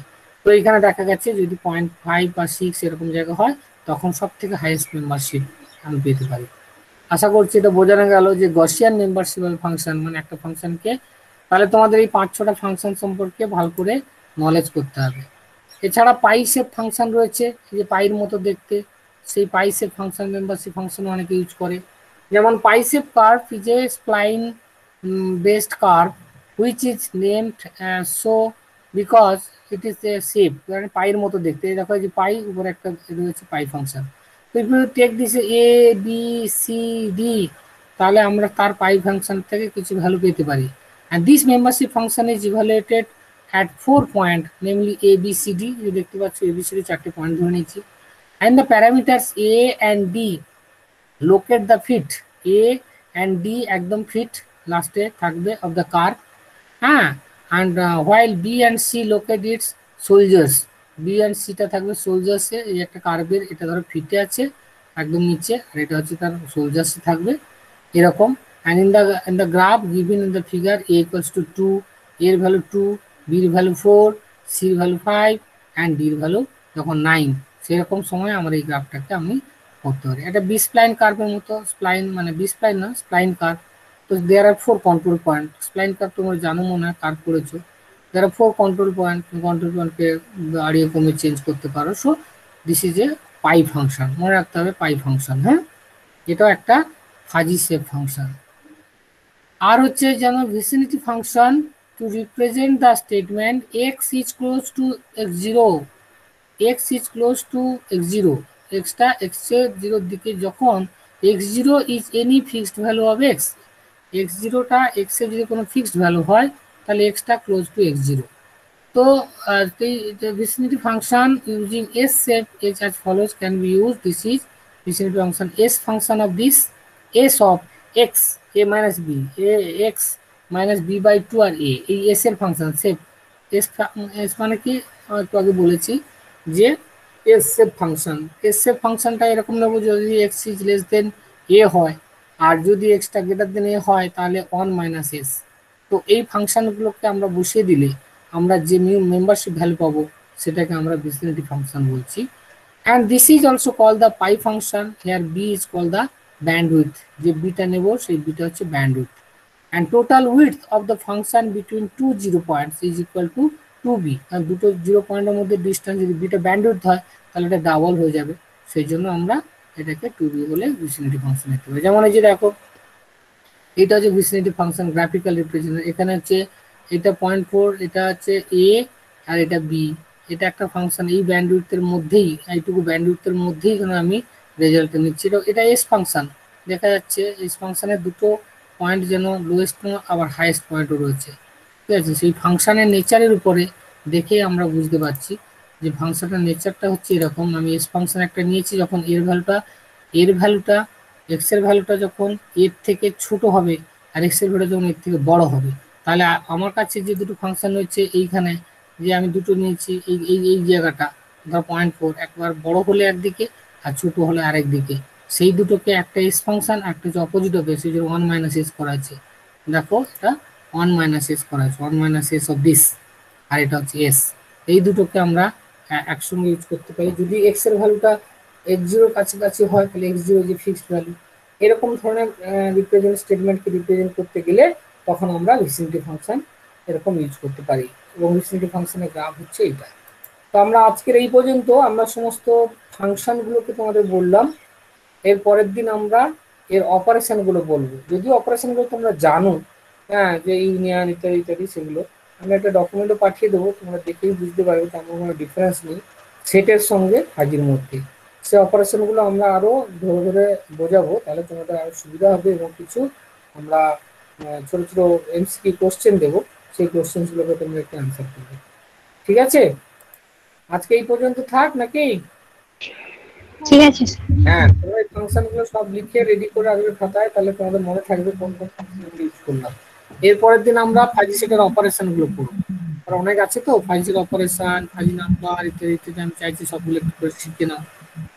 তো এখানে দেখা গেছে যদি পয়েন্ট ফাইভ বা সিক্স এরকম জায়গা হয়, তখন সব থেকে হাইয়েস্ট মেম্বারশিপ আমি পেতে পারি। আশা করছি এটা বোঝানো গেল যে গসিয়ান মেম্বারশিপ ফাংশন মানে একটা ফাংশনকে তাহলে তোমাদের এই পাঁচ ছটা ফাংশন সম্পর্কে ভালো করে নলেজ করতে হবে। এছাড়া পাই সেপ ফাংশন রয়েছে যে পাইয়ের মতো দেখতে, সেই pi shape function membership function অনেকে ইউজ করে। যেমন pi shape curve is a spline based curve which is named so because it is a shape মানে পাইয়ের মতো দেখতে। এই দেখো যে পাই, উপরে একটা রয়েছে পাই ফাংশন তো if you take this a b c d তাহলে আমরা তার পাই ফাংশন থেকে কিছু ভ্যালু পেতে পারি। And this membership function is evaluated at four point, namely a, b, c, d যে দেখতে পাচ্ছ, a, b, c, d, চারটে পয়েন্ট ধরে নিয়েছি। And the parameters a and d locate the feet a and d একদম feet লাস্টে থাকবে of the curve হ্যাঁ and while b and c locate its shoulders b and সিটা থাকবে সোলজার্সে এই একটা কার্বের এটা ধরো ফিটে আছে, একদম নিচে, আর এটা হচ্ছে তার সোলজার্সে থাকবে, এরকম. And in the in the graph given in the figure a equals to two এর ভ্যালু টু বির ভ্যালু ফোর সির ভ্যালু ফাইভ অ্যান্ড ডির ভ্যালু যখন নাইন সেরকম সময় আমার এই গ্রাফটাকে আমি করতে পারি। এটা বি স্প্লাইন কার্ভের মতো স্প্লাইন মানে বি স্প্লাইন না স্প্লাইন কার্ভ তো there are four control point spline curve তোমরা জানো মনে হয় কার্ভ করেছ। There are four control point control পয়েন্টকে বাড়িয়ে কমে চেঞ্জ করতে পারো। So this is a pi function মনে রাখতে হবে পাই ফাংশন হ্যাঁ? এটাও একটা ফাজি শেপ ফাংশন আর হচ্ছে যেন vicinity function to represent the statement x is close to x0 x is close to x0 x টা এক্সটা এক্স জিরোর দিকে যখন x zero is any fixed value of x x জিরোটা এক্সের যদি কোনো ফিক্সড ভ্যালু হয়, তাহলে এক্সটা ক্লোজ টু এক্স জিরো তো vicinity function using s set s as follows can be use this is vicinity function s function of this s of x a minus b a x minus b by two আর এ এই S এর function safe S S মানে কি? একটু আগে বলেছি যে S function S safe ফাংশনটা এরকম নেব যদি x is less than a হয়, আর যদি এক্সটা গ্রেটার দেন এ হয়, তাহলে ওয়ান মাইনাস এস তো এই ফাংশনগুলোকে আমরা বসিয়ে দিলে আমরা যে নিউ মেম্বারশিপ ভ্যালু পাবো, সেটাকে আমরা ভিসিনিটি ফাংশন বলছি। And this is also call the pi function here b is call the bandwidth যে বিটা নেব, সেই বিটা হচ্ছে bandwidth and total width of the function between two zero points is equal to two b আর দুটো zero পয়েন্টের মধ্যে distance যদি beta bandwidth হয়, তাহলে এটা ডাবল হয়ে যাবে। সেই জন্য আমরা এটাকে টু বি বলে ভিসিনিটি ফাংশন লিখতে পারি যেমন এই যে দেখো, এটা হচ্ছে ভিসিনিটি ফাংশন গ্রাফিক্যাল রিপ্রেজেন্ট এখানে হচ্ছে এটা পয়েন্ট ফোর এটা হচ্ছে এ আর এটা বি এটা একটা ফাংশন এই ব্যান্ডউইথের মধ্যেই, এইটুকু ব্যান্ডউইথের মধ্যেই এখানে আমি রেজাল্ট নিচ্ছি। এটা এটা এস ফাংশন দেখা যাচ্ছে এস ফাংশনের দুটো পয়েন্ট যেন লোয়েস্ট আবার হাইয়েস্ট পয়েন্টও রয়েছে। ঠিক আছে? সেই ফাংশানের নেচারের উপরে দেখে আমরা বুঝতে পারছি যে ফাংশনের নেচারটা হচ্ছে এরকম। আমি এস ফাংশন একটা নিয়েছি, যখন এর ভ্যালুটা এর ভ্যালুটা এক্সের ভ্যালুটা যখন এর থেকে ছোট হবে আর এক্সের ভ্যালু যখন এর থেকে বড় হবে। তাহলে আমার কাছে যে দুটো ফাংশন রয়েছে এইখানে, যে আমি দুটো নিয়েছি, এই এই এই জায়গাটা, ধর পয়েন্ট ফোর একবার বড় হলে একদিকে আর ছোট হলে আরেক দিকে। সেই দুটোকে একটা এস ফাংশন, একটা হচ্ছে অপোজিট হবে সেই জন্য ওয়ান মাইনাস এস করা আছে। দেখো এটা ওয়ান মাইনাস এস করা হয়েছে one minus s of this আর এটা হচ্ছে এস এই দুটোকে আমরা একসঙ্গে ইউজ করতে পারি। যদি এক্সের ভ্যালুটা এক্স জিরোর কাছাকাছি হয়, তাহলে এক্স জিরো যে ফিক্সড ভ্যালু এরকম ধরনের রিপ্রেজেন্ট স্টেটমেন্টকে রিপ্রেজেন্ট করতে গেলে তখন আমরা ভিসিনিটি ফাংশন এরকম ইউজ করতে পারি এবং ভিসিনিটি ফাংশনের গ্রাফ হচ্ছে এইটা। তো আমরা আজকের এই পর্যন্ত আমরা সমস্ত ফাংশনগুলোকে তোমাদের বললাম। এর পরের দিন আমরা এর অপারেশনগুলো বলব। যদিও অপারেশনগুলো তোমরা জানো হ্যাঁ যে ইউনিয়ন ইত্যাদি ইত্যাদি সেগুলো। আমি একটা ডকুমেন্টও পাঠিয়ে দেবো তোমরা দেখেই বুঝতে পারবে তেমন কোনো ডিফারেন্স নেই। সেটের সঙ্গে হাজির মধ্যে। সে অপারেশনগুলো আমরা আরও ধরে ধরে বোঝাবো তাহলে তোমাদের আরও সুবিধা হবে এবং কিছু আমরা ছোট ছোট এমসিকিউ কোশ্চেন দেবো সেই কোশ্চেনগুলোকে তোমরা একটু অ্যান্সার করবে। ঠিক আছে? আজকে এই পর্যন্ত থাক নাকি? ঠিক আছে হ্যাঁ তোমরা এই ফাংশনগুলো সব লিখে রেডি করে রাখবে খাতায় তাহলে তোমাদের মনে থাকবে কোন কোন ফাংশনগুলো ইউজ করলাম। এরপরের দিন আমরা ফাইজি সেটের অপারেশনগুলো করব। আর অনেক আছে তো ফাইভ ফাইজির অপারেশন ফাইজি নাম্বার ইত্যাদি ইত্যাদি আমি চাইছি সবগুলো একটু করে শিখে নাও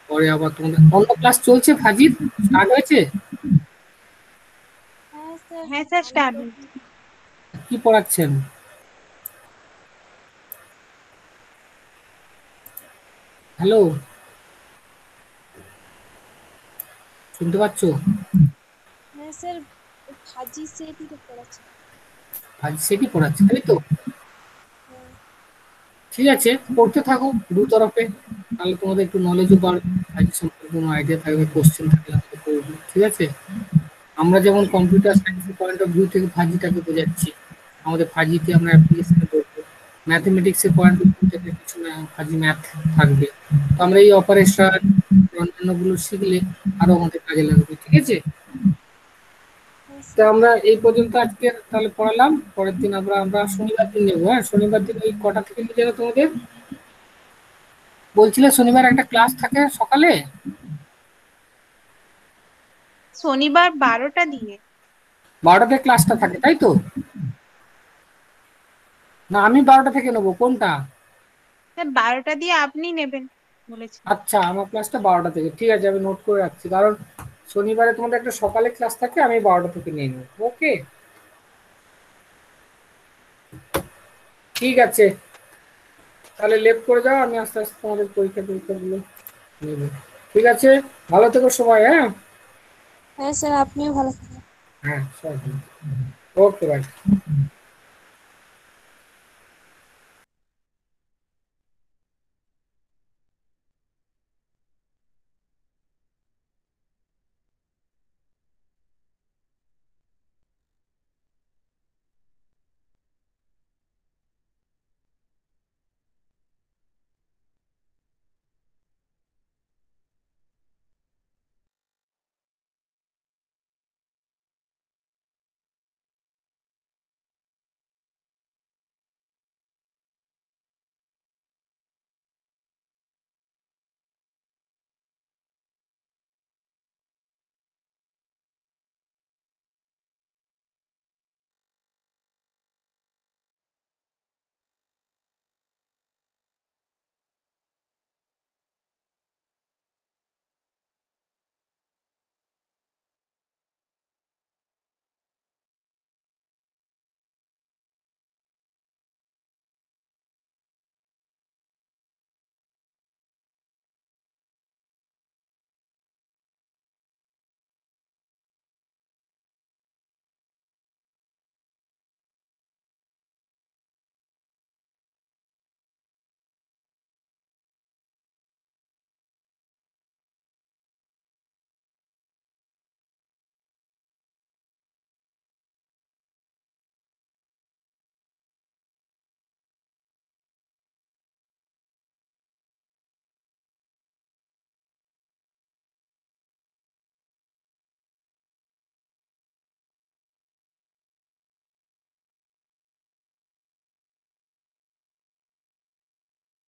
পরে আবার তোমাদের অন্য ক্লাস চলছে ফাজির স্টার্ট হয়েছে? হ্যাঁ স্যার স্টার্ট কি পড়াচ্ছেন? হ্যালো শুনতে পাচ্ছ? হ্যাঁ স্যার সেটি পড়াচ্ছে। সেটই পড়াচ্ছে, তাই তো? ঠিক আছে, পড়তে থাকো দু তরফে। তাহলে তোমাদের একটু নলেজও বাড়বে। সম্পর্কে কোনো আইডিয়া থাকবে কোশ্চেন থাকলে আমাকে করবে ঠিক আছে? আমরা যেমন কম্পিউটার সায়েন্সের পয়েন্ট অফ ভিউ থেকে ফাজিটাকে বোঝাচ্ছি, আমাদের ফাজিতে আমরা অ্যাপ্লিকেশন করব ম্যাথমেটিক্সের পয়েন্ট অফ ভিউ থেকে কিছু ফাজি ম্যাথ থাকবে। তো আমরা এই অপারেশন অন্যান্যগুলো শিখলে আরও আমাদের কাজে লাগবে, ঠিক আছে? তো আমরা এই পর্যন্ত আজকে তাহলে পড়ালাম। পরের দিন আমরা আমরা শনিবার দিন নেব হ্যাঁ? শনিবার দিন ওই কটা থেকে নিয়ে যাবে তোমাদের? বলছিলে শনিবার একটা ক্লাস থাকে সকালে? শনিবার বারোটা দিয়ে বারোটাতে ক্লাসটা থাকে তাই তো? না আমি বারোটা থেকে নেব কোনটা? বারোটা দিয়ে আপনি নেবেন আচ্ছা আমার ক্লাসটা বারোটা থেকে ঠিক আছে আমি নোট করে রাখছি। কারণ শনিবারে তোমাদের একটা সকালে ক্লাস থাকে আমি বারোটা থেকে নিয়ে নেব ওকে? ঠিক আছে। তাহলে লেট করে যাও আমি আস্তে আস্তে তোমাদের পরীক্ষা টরীক্ষাগুলো নেব। ঠিক আছে? ভালো থেকো সবাই হ্যাঁ? হ্যাঁ স্যার আপনিও ভালো থাকবেন। হ্যাঁ ওকে বাই